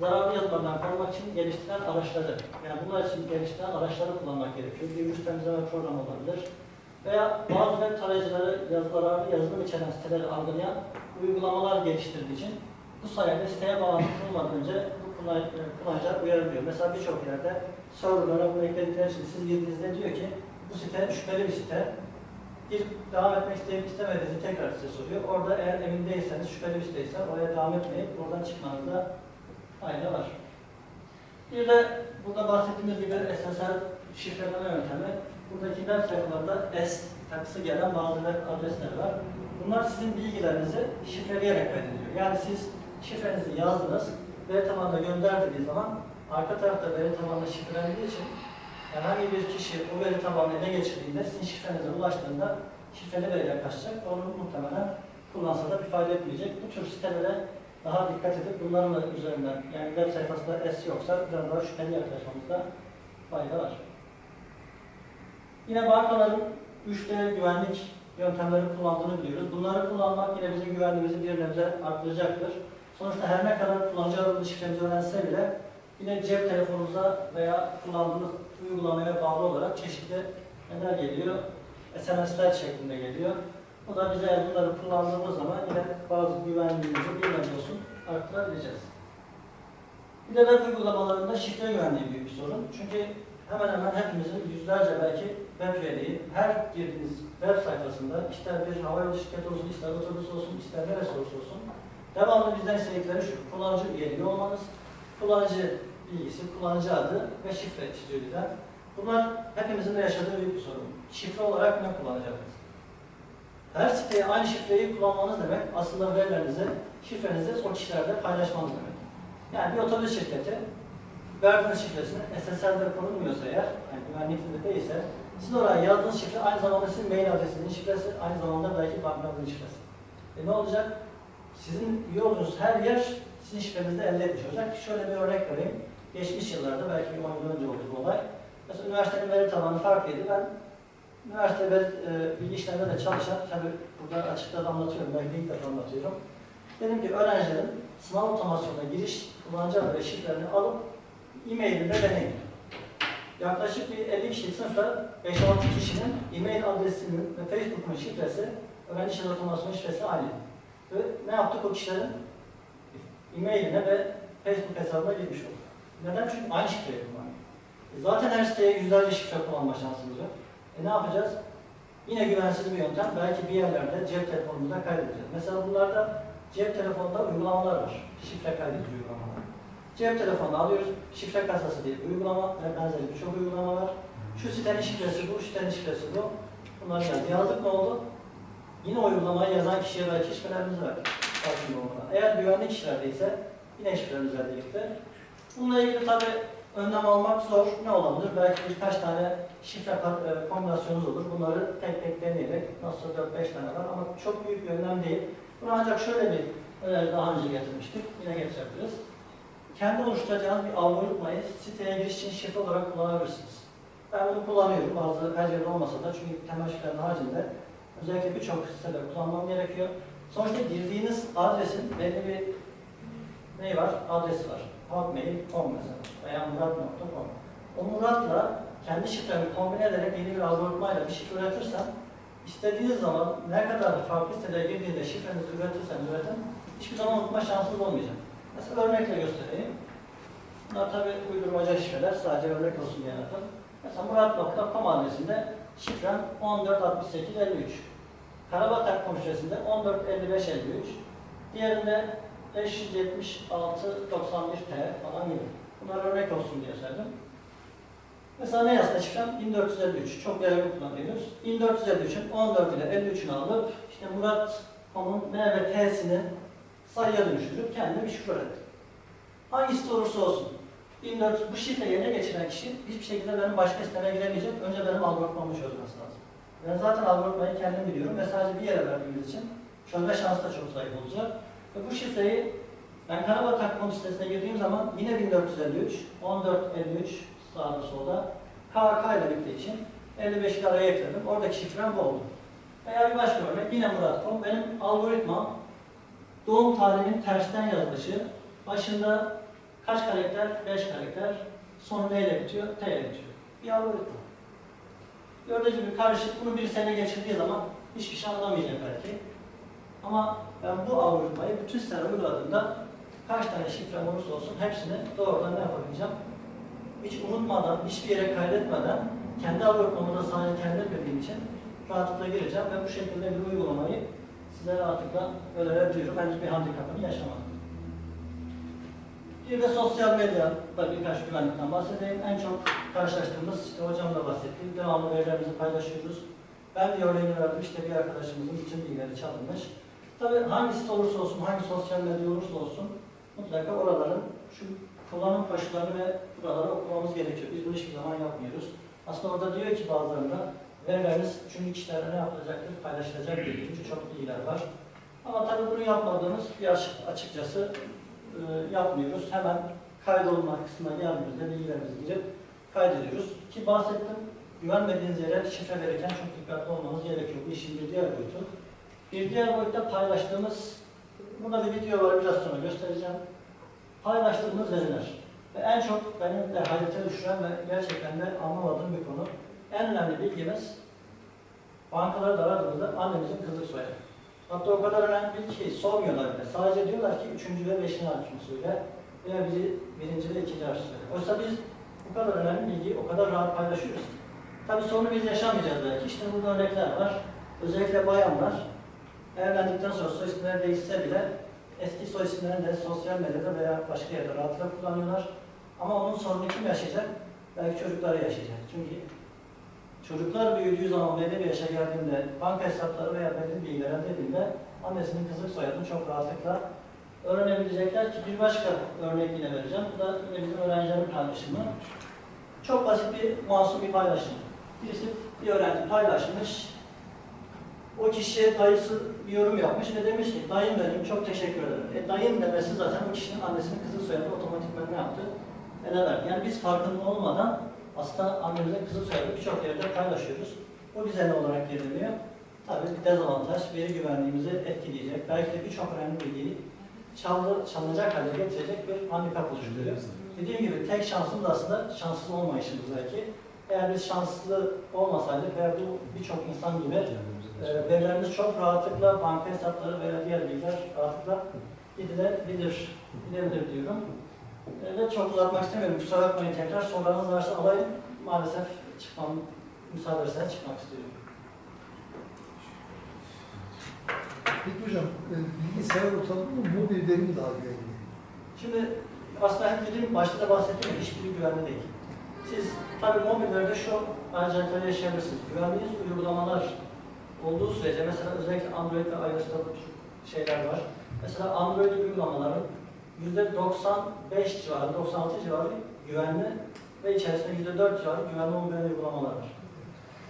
zararlı yazılımlardan korumak için geliştirilen araçları, yani bunlar için geliştirilen araçları kullanmak gerekiyor. Bir virüs temizleme programı olabilir. Veya bazı web tarayıcıları yaz, zararlı yazılım içeren siteleri algılayan uygulamalar geliştirdiği için bu sayede siteye bağlantı kurulmadan önce bu kullan- kullanıcılar uyarılıyor. Mesela birçok yerde serverlara bunu ekledikleri için siz girdiğinizde diyor ki bu site şüpheli bir site. Girip devam etmek isteyip istemediğinizi tekrar size soruyor. Orada eğer emin değilseniz, şüpheli bir siteyse oraya devam etmeyip oradan çıkmanızda fayda var. Bir de burada bahsettiğimiz gibi SSL şifreleme yöntemi. Buradaki web sayfalarında S takısı gelen bazı web adresleri var. Bunlar sizin bilgilerinizi şifreleyerek kaydediyor. Yani siz şifrenizi yazdınız, veri tabanına gönderdiği zaman arka tarafta veri tabanına şifrelendiği için herhangi bir kişi o veri tabanını ele geçirdiğinde sizin şifrenize ulaştığında şifreli veriye kaçacak. Onu muhtemelen kullansa da bir fayda etmeyecek. Bu tür sitelere daha dikkat edip bunların üzerinden yani web sayfasında S yoksa biraz daha şüpheli yaklaşmamızda fayda var. Yine bankaların 3D güvenlik yöntemleri kullandığını biliyoruz. Bunları kullanmak yine bizim güvenliğimizi bir nebze arttıracaktır. Sonuçta her ne kadar kullanıcı adını şifremizi öğrense bile yine cep telefonumuza veya kullandığımız uygulamaya bağlı olarak çeşitli neler geliyor? SMS'ler şeklinde geliyor. Bu da bize bunları kullandığımız zaman yine bazı güvenliğimizi olsun arttırabileceğiz. Bir de web uygulamalarında şifre güvenliği büyük bir sorun. Çünkü hemen hemen hepimizin yüzlerce belki web üyeliği her girdiğiniz web sayfasında ister bir havayolu şirketi olsun, ister otobüs olsun, ister neresi olursa olsun devamlı bizden istedikleri şu, kullanıcı üyeliği olmanız, kullanıcı bilgisi, kullanıcı adı ve şifre istiyor bizden. Bunlar hepimizin de yaşadığı büyük bir sorun. Şifre olarak ne kullanacaksınız? Her siteye aynı şifreyi kullanmanız demek aslında verilerinizi, şifrenizi o kişilerle paylaşmanız demek. Yani bir otobüs şirketi verdiğiniz şifresini SSL'de korunmuyorsa eğer, yani güvenlikli de değilse, siz oraya yazdığınız şifre aynı zamanda sizin mail adresinizin şifresi, aynı zamanda belki bankanızın şifresi. E ne olacak? Sizin üye olduğunuz her yer sizin şifrenizde elde etmiş olacak. Şöyle bir örnek vereyim. Geçmiş yıllarda, belki bir 10 yıl önce oldu bu olay. Mesela üniversitenin veri tabanı farklıydı. Ben üniversite veri, e, bilgi işleminde de çalışan, tabii burada açıkta da anlatıyorum, belki ilk defa anlatıyorum. Dedim ki öğrencilerin sınav otomasyonuna giriş kullanıcı adı ve şifrelerini alıp e-mailinde deneyin. Yaklaşık bir 50 kişilik sınıfta 5-6 kişinin e-mail adresinin ve Facebook'un şifresi, öğrenci şifre otomasyon şifresi aynı. Ve ne yaptık o kişilerin e-mailine ve Facebook hesabına girmiş olduk. Neden? Çünkü aynı şifreyi kullanıyor. E zaten her siteye yüzlerce şifre kullanma şansımız yok. E ne yapacağız? Yine güvensiz bir yöntem. Belki bir yerlerde cep telefonumuzda kaydedeceğiz. Mesela bunlarda cep telefonunda uygulamalar var. Şifre kaydedici uygulamalar. Cep telefonunu alıyoruz. Şifre kasası diye uygulama ve benzeri birçok uygulama var. Şu sitenin şifresi bu, sitenin şifresi bu. Bunları yazdık. Yazdık ne oldu? Yine uygulamayı yazan kişiye belki. Farkında olmadan. Eğer güvenli kişilerdeyse yine şifremizle birlikte. Bununla ilgili tabi önlem almak zor. Ne olabilir? Belki birkaç tane şifre e, kombinasyonunuz olur. Bunları tek tek deneyerek nasıl 4-5 tane var ama çok büyük bir önlem değil. Bunu ancak şöyle bir öneri daha önce getirmiştik. Yine getirebiliriz. Kendi oluşturacağınız bir algoritmayı siteye giriş için şifre olarak kullanabilirsiniz. Ben bunu kullanıyorum. Bazı her yerde olmasa da çünkü temel şifrenin haricinde özellikle birçok sitede kullanmam gerekiyor. Sonuçta girdiğiniz adresin belli bir neyi var? Adresi var. Hotmail.com mesela veya murat.com. O Murat'la kendi şifremi kombine ederek yeni bir algoritmayla bir şifre üretirsem istediğiniz zaman ne kadar farklı sitelere girdiğinde şifrenizi üretirseniz üretin, hiçbir zaman unutma şansınız olmayacak. Mesela örnekle göstereyim. Bunlar tabi uydurmaca şifreler, sadece örnek olsun diye anlattım. Mesela murat.com adresinde şifrem 146853. Karabatak komşesinde 145553. Diğerinde 57691T falan gibi. Bunlar örnek olsun diye söyledim. Mesela ne yazsa şifrem 1453. Çok değerli kullanıyoruz. 1453'ün 14 ile 53'ünü alıp işte Murat.com'un M ve T'sini sayıya dönüştürüp kendine bir şifre ürettim. Hangisi olursa olsun. 1400 bu şifre yerine geçiren kişi hiçbir şekilde benim başka siteme giremeyecek. Önce benim algoritmamı çözmesi lazım. Ben zaten algoritmayı kendim biliyorum ve sadece bir yere verdiğimiz için çözme şansı da çok zayıf olacak. Ve bu şifreyi ben Karabatak.com sitesine girdiğim zaman yine 1453, 1453 sağda solda KK ile bittiği için 55'i araya ekledim. Oradaki şifrem bu oldu. Veya bir başka örnek yine Murat.com. Benim algoritmam doğum tarihimin tersten yazılışı, başında kaç karakter? 5 karakter. Sonu neyle bitiyor? T ile bitiyor. Bir algoritma. Gördüğünüz gibi karışık bunu bir sene geçirdiği zaman hiçbir şey anlamayacak belki. Ama ben bu algoritmayı bütün sene uyguladığımda kaç tane şifrem olursa olsun hepsini doğrudan ne yapabileceğim? Hiç unutmadan, hiçbir yere kaydetmeden kendi algoritmamı da sadece kendim bildiğim için rahatlıkla gireceğim ve bu şekilde bir uygulamayı size rahatlıkla önerebiliyorum. Henüz bir handikapını yaşamadım. Bir de sosyal medyada birkaç güvenlikten bahsedeyim. En çok karşılaştığımız, işte hocam da bahsetti, devamlı verilerimizi paylaşıyoruz. Ben bir örneğini verdim, işte bir arkadaşımızın bütün bilgileri çalınmış. Tabii hangisi olursa olsun, hangi sosyal medya olursa olsun mutlaka oraların şu kullanım koşullarını ve buraları okumamız gerekiyor. Biz bunu hiçbir zaman yapmıyoruz. Aslında orada diyor ki bazılarında verileriniz üçüncü kişilere ne yapılacaktır, paylaşılacaktır. Çünkü çok bilgiler var. Ama tabii bunu yapmadığımız bir açık, açıkçası e, yapmıyoruz. Hemen kaydolma kısmına geldiğimizde bilgilerimizi girip kaydediyoruz. Ki bahsettim, güvenmediğiniz yere şifre verirken çok dikkatli olmanız gerekiyor. Bu işin bir diğer boyutu. Bir diğer boyutta paylaştığımız, burada bir video var biraz sonra göstereceğim. Paylaştığımız veriler. Ve en çok benim de hayrete düşüren ve gerçekten de anlamadığım bir konu. En önemli bilgimiz bankaları da aradığımızda annemizin kızlık soyadı. Hatta o kadar önemli ki sormuyorlar bile. Sadece diyorlar ki üçüncü ve beşinci harfini söyle veya biri, birinci ve ikinci harfi söyle. Oysa biz bu kadar önemli bilgiyi o kadar rahat paylaşıyoruz ki. Tabii sorunu biz yaşamayacağız belki. İşte burada örnekler var. Özellikle bayanlar evlendikten sonra soy isimleri değişse bile eski soy isimlerini de sosyal medyada veya başka yerde rahatlıkla kullanıyorlar. Ama onun sorunu kim yaşayacak? Belki çocukları yaşayacak. Çünkü çocuklar büyüdüğü zaman belli bir yaşa geldiğinde banka hesapları veya belli bilgiler elde annesinin kızlık soyadını çok rahatlıkla öğrenebilecekler ki bir başka örnek yine vereceğim. Bu da yine bizim öğrencilerin paylaşımı. Çok basit bir masum bir paylaşım. Birisi bir öğrenci paylaşmış. O kişiye dayısı bir yorum yapmış ve demiş ki dayım benim çok teşekkür ederim. E, dayım demesi zaten o kişinin annesinin kızıl soyadı otomatikman ne yaptı? Ele verdi. Yani biz farkında olmadan aslında annemizin kızıl soyadı birçok yerde paylaşıyoruz. Bu bize ne olarak geliniyor? Tabii bir dezavantaj, veri güvenliğimizi etkileyecek. Belki de birçok önemli bilgiyi çaldı, çalınacak hale getirecek bir handikap oluşturuyor. Dediğim gibi tek şansımız aslında şanssız olmayışımız belki. Eğer biz şanslı olmasaydık veya bu birçok insan gibi e, verilerimiz çok rahatlıkla banka hesapları veya diğer bilgiler rahatlıkla gidilebilir, gidebilir diyorum. E, ve çok uzatmak istemiyorum. Kusura bakmayın tekrar. Sorularınız varsa alayım. Maalesef çıkmam, müsaade ederseniz çıkmak istiyorum. Peki hocam, e, bilgisayar ortamı mı mobil veri mi daha güvenli? Şimdi aslında hem dediğim başta da bahsettiğim hiçbiri güvenli değil. Siz tabii mobillerde şu ayrıcalıkları yaşayabilirsiniz. Güvenliğiniz uygulamalar olduğu sürece mesela özellikle Android ve iOS'ta bu tür şeyler var. Mesela Android uygulamaların %95 civarı, 96 civarı güvenli ve içerisinde %4 civarı güvenli olmayan uygulamalar var.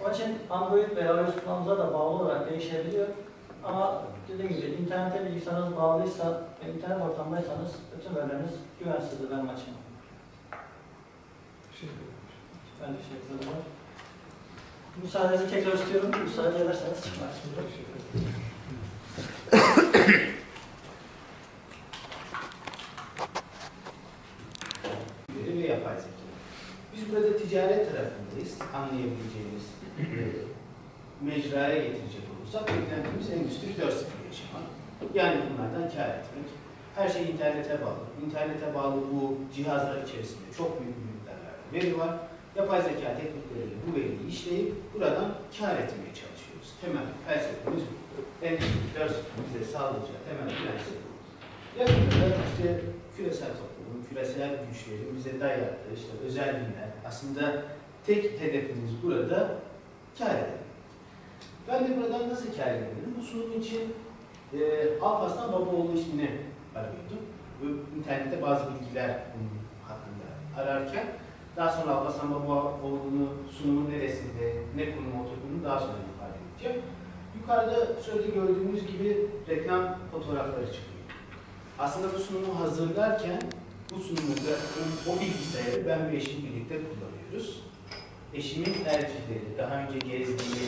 Onun için Android veya iOS kullanımıza da bağlı olarak değişebiliyor. Ama dediğim gibi internete bilgisayarınız bağlıysa ve internet ortamdaysanız bütün verileriniz güvensizdir benim açımdan. Şey, Ben teşekkür ederim. Müsaadenizi tekrar istiyorum. Müsaade ederseniz çıkmak istiyorum. Ve yapay zeka. Biz burada ticaret tarafındayız. Anlayabileceğimiz e, mecraya getirecek olursak beklentimiz Endüstri 4.0 yaşamak. Yani bunlardan kar etmek. Her şey internete bağlı. İnternete bağlı bu cihazlar içerisinde çok büyük miktarlarda veri var. Yapay zeka teknikleriyle bu veriyi işleyip buradan kar etmeye çalışıyoruz. Temel felsefemiz bu. Endüstri 4.0 bize sağlayacağı temel prensip bu. Yakında işte küresel toplumun, küresel güçlerin bize dayattığı işte özel bilimler. Aslında tek hedefimiz burada kar edelim. Ben de buradan nasıl kar edebilirim? Bu sunum için e, Alparslan Babaoğlu ismini arıyordum. Bu internette bazı bilgiler bunun hakkında ararken daha sonra Alparslan Babaoğlu'nun sunumun neresinde, ne konuma oturduğunu daha sonra ifade edeceğim. Yukarıda şöyle gördüğünüz gibi reklam fotoğrafları çıkıyor. Aslında bu sunumu hazırlarken bu sunumda o bilgisayarı ben ve eşim birlikte kullanıyoruz. Eşimin tercihleri, daha önce gezdiği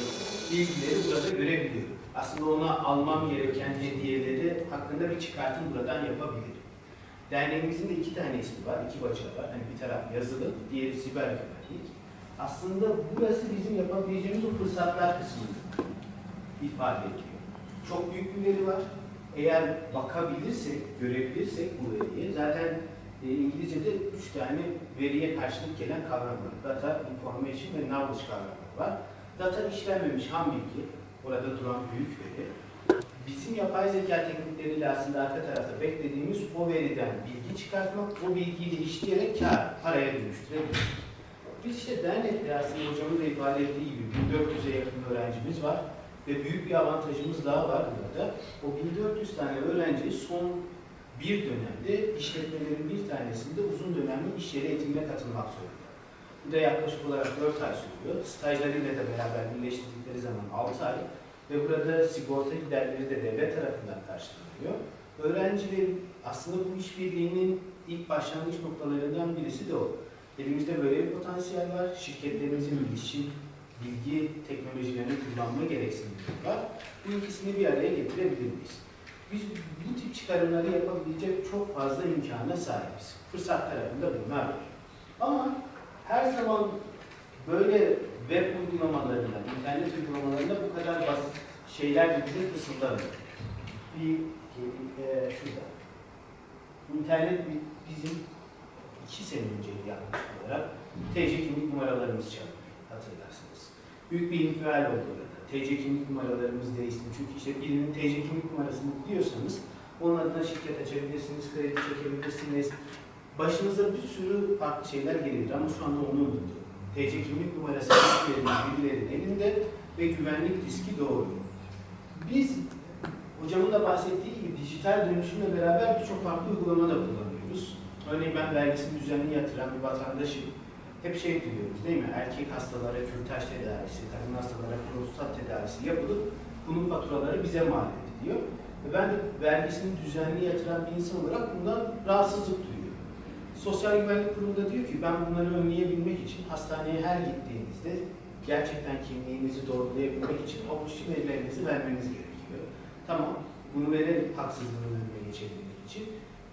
bilgileri burada görebiliyorum. Aslında ona almam gereken hediyeleri hakkında bir çıkartım buradan yapabilirim. Derneğimizin de iki tane ismi var, iki bacağı var. Hani bir taraf yazılı, diğeri siber güvenlik. Aslında burası bizim yapabileceğimiz o fırsatlar kısmını ifade ediyor. Çok büyük bir veri var. Eğer bakabilirsek, görebilirsek bu veriyi, zaten e, İngilizce'de üç tane veriye karşılık gelen kavram var. Data, information ve knowledge kavramları var. Data işlenmemiş ham bilgi, orada duran büyük veri. Bizim yapay zeka teknikleriyle aslında arka tarafta beklediğimiz o veriden bilgi çıkartmak, o bilgiyi işleyerek kar, paraya dönüştürebilmek. Biz işte dernekte aslında hocamın da ifade ettiği gibi 1400'e yakın öğrencimiz var ve büyük bir avantajımız daha var burada. O 1400 tane öğrenci son bir dönemde işletmelerin bir tanesinde uzun dönemli iş yeri eğitimine katılmak zorunda. Bu da yaklaşık olarak 4 ay sürüyor. Stajlarıyla da beraber birleştirdikleri zaman 6 ay ve burada sigorta giderleri de devlet tarafından karşılanıyor. Öğrencilerin aslında bu işbirliğinin ilk başlangıç noktalarından birisi de o. Elimizde böyle bir potansiyel var. Şirketlerimizin iletişim, bilgi teknolojilerini kullanma gereksinimleri var. Bu ikisini bir araya getirebilir miyiz? Biz bu tip çıkarımları yapabilecek çok fazla imkana sahibiz. Fırsat tarafında bunlar var. Ama her zaman böyle web uygulamalarında, internet uygulamalarında bu kadar basit şeyler bize fısıldamıyor. Bir, e, şurada. İnternet bi- bizim iki sene önce yaklaşık olarak TC kimlik numaralarımız çalındı. Hatırlarsınız. Büyük bir infial oldu orada. TC kimlik numaralarımız değişti. Çünkü işte birinin TC kimlik numarasını biliyorsanız onun adına şirket açabilirsiniz, kredi çekebilirsiniz. Başınıza bir sürü farklı şeyler gelir ama şu anda onu unuttum. TC kimlik numarası birilerinin elinde ve güvenlik riski doğuyor. Biz hocamın da bahsettiği gibi dijital dönüşümle beraber birçok farklı uygulama da kullanıyoruz. Örneğin ben vergisini düzenli yatıran bir vatandaşım. Hep şey duyuyoruz değil mi? Erkek hastalara kürtaj tedavisi, kadın hastalara prostat tedavisi yapılıp bunun faturaları bize mal ediliyor. Ve ben vergisini düzenli yatıran bir insan olarak bundan rahatsızlık duyuyorum. Sosyal Güvenlik Kurumu da diyor ki ben bunları önleyebilmek için hastaneye her gittiğinizde gerçekten kimliğinizi doğrulayabilmek için avuçlu verilerinizi vermeniz gerekiyor. Tamam, bunu verelim haksızlığın önüne geçebilmek için.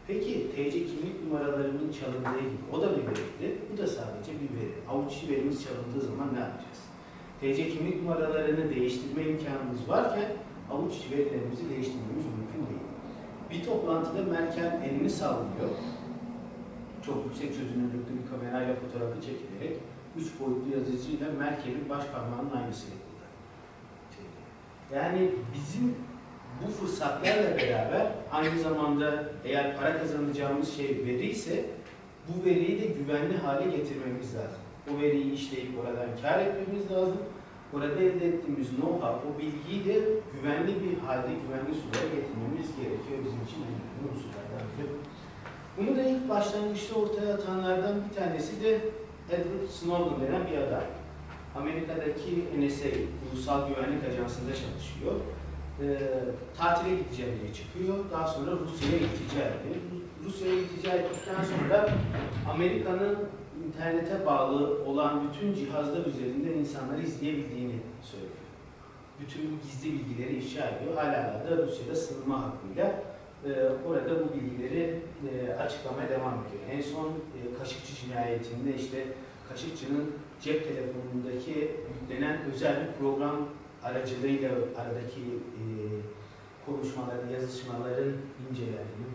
Peki TC kimlik numaralarının çalındığı gibi o da bir veriydi. Bu da sadece bir veri. Avuç içi verimiz çalındığı zaman ne yapacağız? TC kimlik numaralarını değiştirme imkanımız varken avuç içi verilerimizi değiştirmemiz mümkün değil. Bir toplantıda Merkel elini sallıyor. Çok yüksek çözünürlüklü bir kamerayla fotoğrafı çekilerek üç boyutlu yazıcıyla Merkel'in baş parmağının aynısını kullanıyor. Yani bizim bu fırsatlarla beraber aynı zamanda eğer para kazanacağımız şey veri ise bu veriyi de güvenli hale getirmemiz lazım. O veriyi işleyip oradan kar etmemiz lazım. Orada elde ettiğimiz know-how, o bilgiyi de güvenli bir halde, güvenli sulara getirmemiz gerekiyor bizim için önemli biri. Bunu da ilk başlangıçta ortaya atanlardan bir tanesi de Edward Snowden denen bir adam. Amerika'daki NSA, Ulusal Güvenlik Ajansı'nda çalışıyor e, tatile gideceğim diye çıkıyor. Daha sonra Rusya'ya iltica ediyor. Rusya'ya iltica ettikten sonra Amerika'nın internete bağlı olan bütün cihazlar üzerinden insanları izleyebildiğini söylüyor. Bütün gizli bilgileri ifşa ediyor. Hala da Rusya'da sığınma hakkıyla e, orada bu bilgileri e, açıklamaya devam ediyor. En son e, Kaşıkçı cinayetinde işte Kaşıkçı'nın cep telefonundaki yüklenen özel bir program aracılığıyla aradaki e, yazışmaların incelendiği,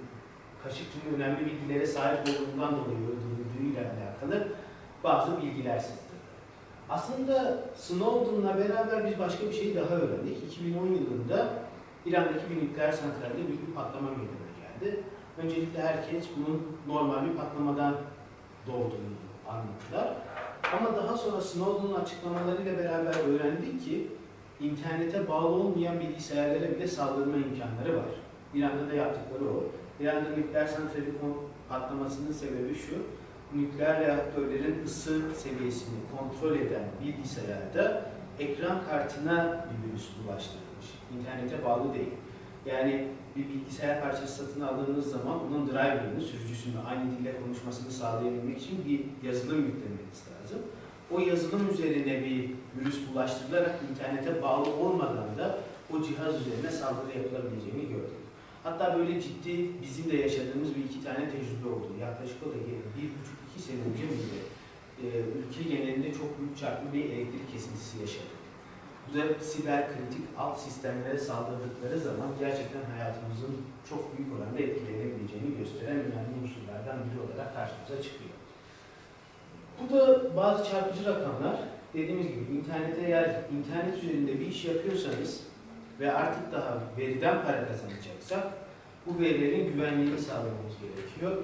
Kaşıkçı'nın önemli bilgilere sahip olduğundan dolayı öldürüldüğüyle alakalı bazı bilgiler sızdı. Aslında Snowden'la beraber biz başka bir şey daha öğrendik. 2010 yılında İran'daki bir nükleer santralde büyük bir patlama meydana geldi. Öncelikle herkes bunun normal bir patlamadan doğduğunu anlattılar. Ama daha sonra Snowden'ın açıklamalarıyla beraber öğrendik ki internete bağlı olmayan bilgisayarlara bile saldırma imkanları var. İran'da da yaptıkları o. İran'da nükleer santrali patlamasının sebebi şu, nükleer reaktörlerin ısı seviyesini kontrol eden bilgisayarda ekran kartına bir virüs bulaştırılmış. İnternete bağlı değil. Yani bir bilgisayar parçası satın aldığınız zaman onun driver'ını, sürücüsünü, aynı dille konuşmasını sağlayabilmek için bir yazılım yüklemeniz lazım. O yazılım üzerine bir virüs bulaştırılarak internete bağlı olmadan da o cihaz üzerine saldırı yapılabileceğini gördük. Hatta böyle ciddi bizim de yaşadığımız bir iki tane tecrübe oldu. Yaklaşık o da bir buçuk iki sene önce miydi? Ee, ülke genelinde çok büyük çarplı bir elektrik kesintisi yaşadık. Da siber kritik alt sistemlere saldırdıkları zaman gerçekten hayatımızın çok büyük oranda etkilenebileceğini gösteren önemli unsurlardan biri olarak karşımıza çıkıyor. Bu da bazı çarpıcı rakamlar. Dediğimiz gibi internete eğer internet üzerinde bir iş yapıyorsanız ve artık daha veriden para kazanacaksak bu verilerin güvenliğini sağlamamız gerekiyor.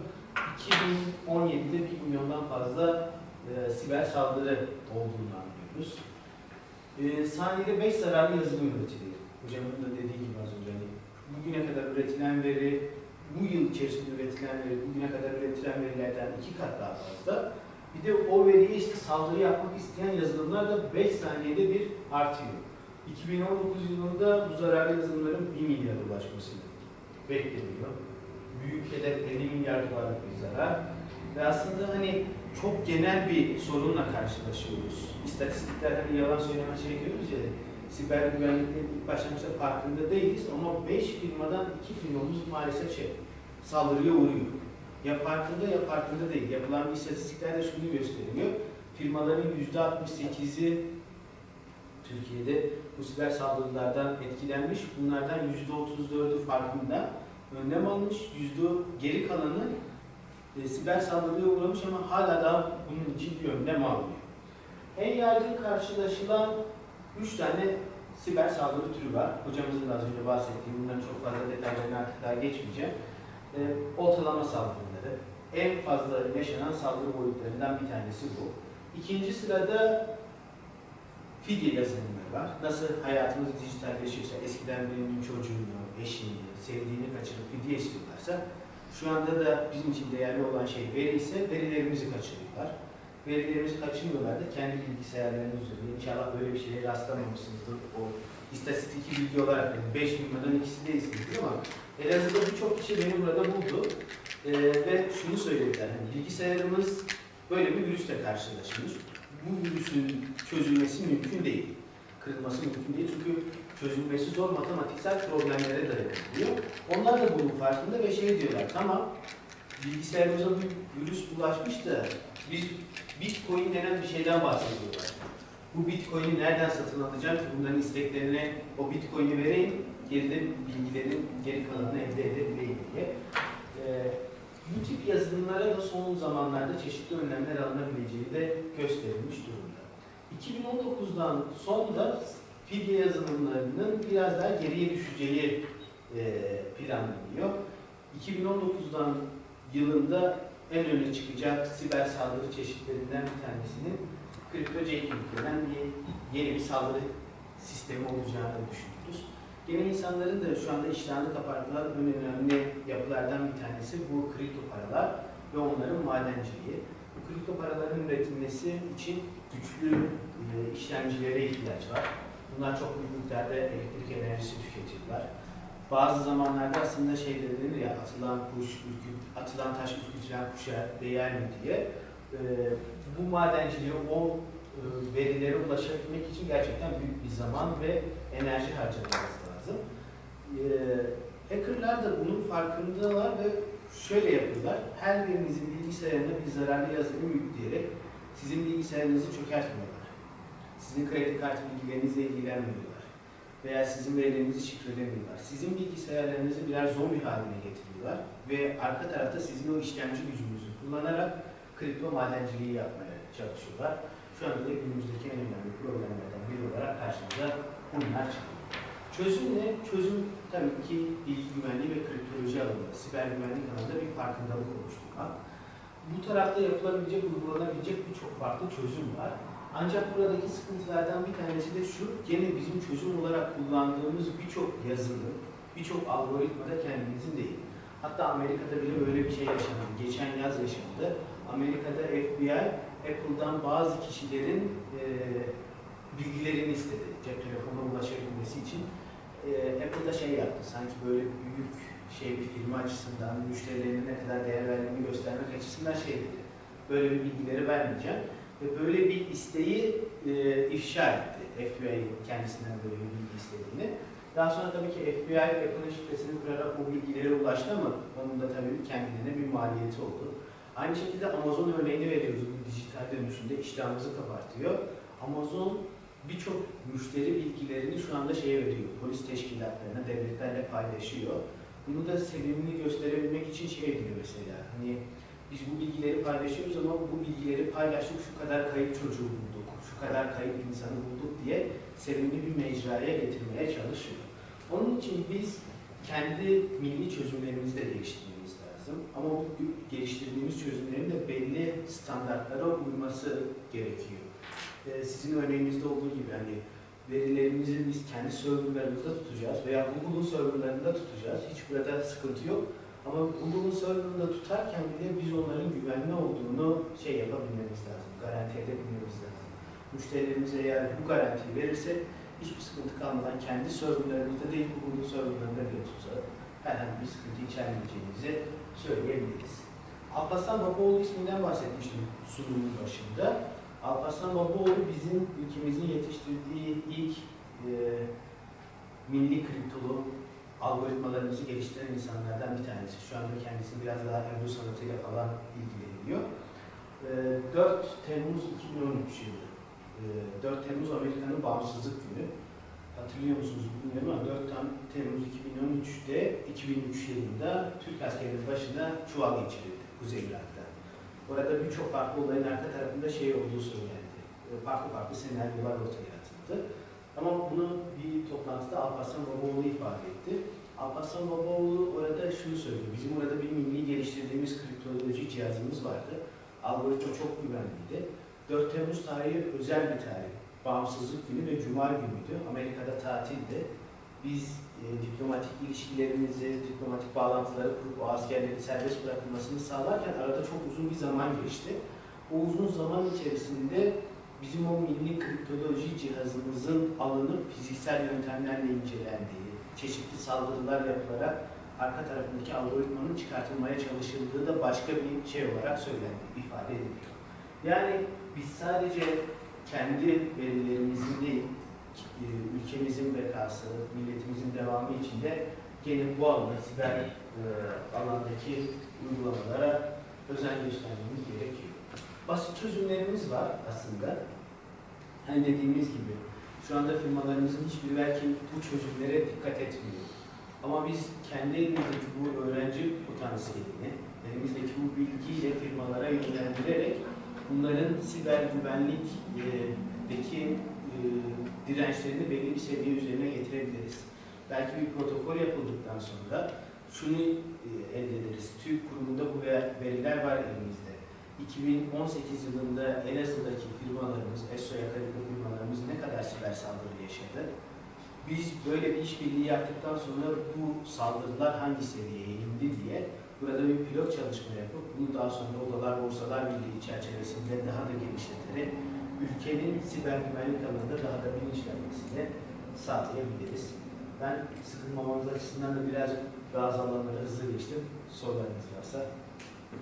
2017'de 1 milyondan fazla e, siber saldırı olduğunu anlıyoruz. E, saniyede 5 zararlı yazılım üretiliyor. Hocamın da dediği gibi az önce. Hani bugüne kadar üretilen veri, bu yıl içerisinde üretilen veri, bugüne kadar üretilen verilerden iki kat daha fazla. Bir de o veriye işte saldırı yapmak isteyen yazılımlar da 5 saniyede bir artıyor. 2019 yılında bu zararlı yazılımların 1 milyar ulaşması bekleniyor. Büyük hedef 50 milyar dolarlık bir zarar. Ve aslında hani çok genel bir sorunla karşılaşıyoruz. İstatistikler hani yalan söyleme şey diyoruz ya, siber güvenliklerin ilk başlangıçta farkında değiliz ama 5 firmadan 2 firmamız maalesef şey, saldırıya uğruyor. Ya farkında ya farkında değil. Yapılan istatistikler de şunu gösteriyor. Firmaların %68'i Türkiye'de bu siber saldırılardan etkilenmiş. Bunlardan %34'ü farkında önlem almış. Yüzde geri kalanı e, siber saldırıya uğramış ama hala da bunun bir önlem almıyor. En yaygın karşılaşılan 3 tane siber saldırı türü var. Hocamızın da az önce bahsettiği, bunların çok fazla detaylarına artık daha geçmeyeceğim. E, ortalama saldırıları. En fazla yaşanan saldırı boyutlarından bir tanesi bu. İkinci sırada fidye yazılımları var. Nasıl hayatımız dijitalleşiyorsa, eskiden birinin çocuğunu, eşini, sevdiğini kaçırıp fidye istiyorlarsa, şu anda da bizim için değerli olan şey veri ise verilerimizi kaçırıyorlar. Verilerimizi kaçırmıyorlar da kendi bilgisayarlarınız üzerinde. İnşallah böyle bir şeye rastlamamışsınızdır. O istatistik bilgi olarak yani 5 firmadan ikisi değilsiniz ama Elazığ'da birçok kişi beni burada buldu Ee, ve şunu söylediler. Hani bilgisayarımız böyle bir virüsle karşılaşmış. Bu virüsün çözülmesi mümkün değil. Kırılması mümkün değil çünkü çözülmesi zor matematiksel problemlere dayanıyor. Onlar da bunun farkında ve şey diyorlar, tamam bilgisayarımıza bir virüs bulaşmış da biz Bitcoin denen bir şeyden bahsediyorlar. Bu Bitcoin'i nereden satın alacağım ki bunların isteklerine o Bitcoin'i vereyim, geride bilgilerin geri kalanını elde edebileyim diye. Ee, bu tip yazılımlara da son zamanlarda çeşitli önlemler alınabileceği de gösterilmiş durumda. 2019'dan sonra fidye yazılımlarının biraz daha geriye düşeceği e, planlanıyor. 2019'dan yılında en öne çıkacak siber saldırı çeşitlerinden bir tanesinin CryptoJailbreak denen bir yeni bir saldırı sistemi olacağını düşünüyoruz. Gene insanların da şu anda iştahını kapartılan önemli yapılardan bir tanesi bu kripto paralar ve onların madenciliği. Bu kripto paraların üretilmesi için güçlü e, işlemcilere ihtiyaç var. Bunlar çok büyük miktarda elektrik enerjisi tüketiyorlar. Bazı zamanlarda aslında şey denir ya atılan kuş, ürküt, atılan taş ürkütülen kuşa değer mi diye. E, bu madenciliğe, o e, verilere ulaşabilmek için gerçekten büyük bir zaman ve enerji harcaması lazım. E, hackerlar da bunun farkındalar ve şöyle yapıyorlar. Her birinizin bilgisayarına bir zararlı yazılım yükleyerek sizin bilgisayarınızı çökertmiyorlar. Sizin kredi kartı bilgilerinizle ilgilenmiyorlar. veya sizin verilerinizi şifrelemiyorlar. Sizin bilgisayarlarınızı birer zombi haline getiriyorlar ve arka tarafta sizin o işlemci gücünüzü kullanarak kripto madenciliği yapmaya çalışıyorlar. Şu anda da günümüzdeki en önemli problemlerden biri olarak karşımıza bunlar çıkıyor. Çözüm ne? Çözüm tabii ki bilgi güvenliği ve kriptoloji alanında, siber güvenlik alanında bir farkındalık oluşturmak. Bu tarafta yapılabilecek, uygulanabilecek birçok farklı çözüm var. Ancak buradaki sıkıntılardan bir tanesi de şu, gene bizim çözüm olarak kullandığımız birçok yazılım, birçok algoritma da kendimizin değil. Hatta Amerika'da bile böyle bir şey yaşandı. Geçen yaz yaşandı. Amerika'da FBI, Apple'dan bazı kişilerin e, bilgilerini istedi. Cep telefonuna ulaşabilmesi için. E, Apple'da şey yaptı, sanki böyle büyük şey bir firma açısından, müşterilerine ne kadar değer verdiğini göstermek açısından şey dedi. Böyle bir bilgileri vermeyeceğim. Ve böyle bir isteği e, ifşa etti. FBI kendisinden böyle bir bilgi istediğini. Daha sonra tabii ki FBI Apple'ın şifresini kurarak o bilgilere ulaştı ama onun da tabii kendilerine bir maliyeti oldu. Aynı şekilde Amazon örneğini veriyoruz bu dijital dönüşümde iştahımızı kabartıyor. Amazon birçok müşteri bilgilerini şu anda şeye veriyor, polis teşkilatlarına, devletlerle paylaşıyor. Bunu da sevimli gösterebilmek için şey diyor mesela, hani biz bu bilgileri paylaşıyoruz ama bu bilgileri paylaştık, şu kadar kayıp çocuğu bulduk, şu kadar kayıp insanı bulduk diye sevimli bir mecraya getirmeye çalışıyor. Onun için biz kendi milli çözümlerimizi de geliştirmemiz lazım. Ama bu geliştirdiğimiz çözümlerin de belli standartlara uyması gerekiyor. Ee, sizin örneğinizde olduğu gibi hani verilerimizi biz kendi serverlarımızda tutacağız veya Google'un serverlarında tutacağız. Hiç burada sıkıntı yok. Ama Google'un serverında tutarken bile biz onların güvenli olduğunu şey yapabilmemiz lazım, garanti edebilmemiz lazım. Müşterilerimize eğer bu garantiyi verirsek hiçbir sıkıntı kalmadan kendi serverlarımızda değil Google'un serverlarında bile tutsa herhangi bir sıkıntı içermeyeceğimizi söyleyebiliriz. Alparslan Babaoğlu isminden bahsetmiştim sunumun başında. Alparslan Babaoğlu bizim ülkemizin yetiştirdiği ilk e, milli kriptolu algoritmalarımızı geliştiren insanlardan bir tanesi. Şu anda kendisi biraz daha Ebru sanatıyla falan ilgileniyor. E, 4 Temmuz 2013 yılı. E, 4 Temmuz Amerika'nın bağımsızlık günü. Hatırlıyor musunuz bilmiyorum ama 4 Tem- Temmuz 2013'te 2003 yılında Türk askerinin başına çuval geçirildi Kuzey Irak'ta. Orada birçok farklı olayın arka tarafında şey olduğu söylendi. E, Farklı farklı senaryolar ortaya atıldı. Ama bunu bir toplantıda Alparslan Babaoğlu ifade etti. Alparslan Babaoğlu orada şunu söyledi. Bizim orada bir milli geliştirdiğimiz kriptoloji cihazımız vardı. Algoritma çok güvenliydi. 4 Temmuz tarihi özel bir tarih. Bağımsızlık günü ve Cuma günüydü. Amerika'da tatildi. Biz e, diplomatik ilişkilerimizi, diplomatik bağlantıları kurup o askerlerin serbest bırakılmasını sağlarken arada çok uzun bir zaman geçti. O uzun zaman içerisinde bizim o milli kriptoloji cihazımızın alınıp fiziksel yöntemlerle incelendiği, çeşitli saldırılar yapılarak arka tarafındaki algoritmanın çıkartılmaya çalışıldığı da başka bir şey olarak söylendi, ifade ediliyor. Yani biz sadece kendi verilerimizin değil, e, ülkemizin bekası, milletimizin devamı için de gelip bu alanda siber e, alandaki uygulamalara özen göstermemiz gerekiyor. Basit çözümlerimiz var aslında. Hani dediğimiz gibi şu anda firmalarımızın hiçbiri belki bu çözümlere dikkat etmiyor. Ama biz kendi elimizdeki bu öğrenci potansiyelini, elimizdeki bu bilgiyle firmalara yönlendirerek bunların siber güvenlikteki e, dirençlerini belli bir seviye üzerine getirebiliriz. Belki bir protokol yapıldıktan sonra şunu e, elde ederiz. TÜİK kurumunda bu ver- veriler var elimizde. 2018 yılında Elazığ'daki firmalarımız, ESO'ya kayıtlı firmalarımız ne kadar siber saldırı yaşadı? Biz böyle bir işbirliği yaptıktan sonra bu saldırılar hangi seviyeye indi diye burada bir pilot çalışma yapıp bunu daha sonra Odalar Borsalar Birliği çerçevesinde daha da genişleterek ülkenin siber güvenlik alanında daha da bilinçlenmesini sağlayabiliriz. Ben sıkılmamanız açısından da birazcık bazı alanlara hızlı geçtim. Sorularınız varsa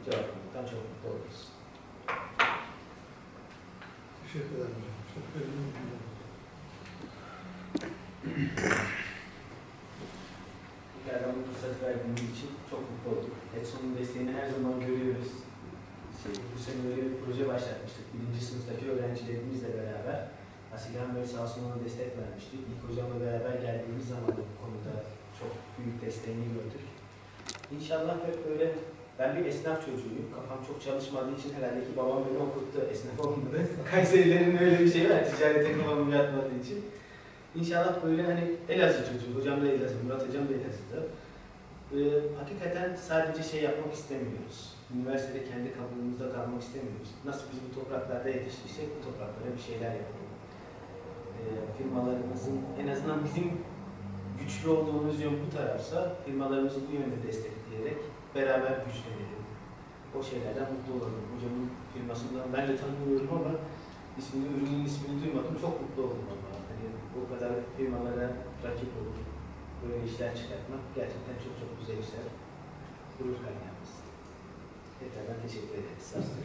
cevaplamaktan çok mutlu oluruz. Teşekkür ederim hocam. Çok bilgi. Tekrardan bu fırsat verdiğiniz için çok mutlu olduk. Etson'un desteğini her zaman görüyoruz. Şey, bu sene öyle bir proje başlatmıştık. Birinci sınıftaki öğrencilerimizle beraber. Asilhan Bey sağ olsun ona destek vermişti. İlk hocamla beraber geldiğimiz zaman da bu konuda çok büyük desteğini gördük. İnşallah hep böyle ben bir esnaf çocuğuyum. Kafam çok çalışmadığı için herhalde ki babam beni okuttu. Esnaf olmadı. Kayserilerin öyle bir şeyi var. Ticarete kafam yatmadığı için. İnşallah böyle hani Elazığ çocuğu. Hocam da Elazığ, Murat hocam da Elazığ'da. Ee, hakikaten sadece şey yapmak istemiyoruz. Üniversitede kendi kabuğumuzda kalmak istemiyoruz. Nasıl biz bu topraklarda yetiştiysek bu topraklara bir şeyler yapalım. Ee, firmalarımızın en azından bizim güçlü olduğumuz yön bu tarafsa firmalarımızı bu yönde destekleyerek beraber güçlenelim. O şeylerden mutlu olalım. Hocamın firmasından ben de tanımıyorum ama ismini, ürünün ismini duymadım. Çok mutlu oldum ama. Hani o kadar firmalara rakip olup böyle işler çıkartmak gerçekten çok çok güzel işler. Gurur kaynağımız. Tekrardan teşekkür ederiz. Sağ olun.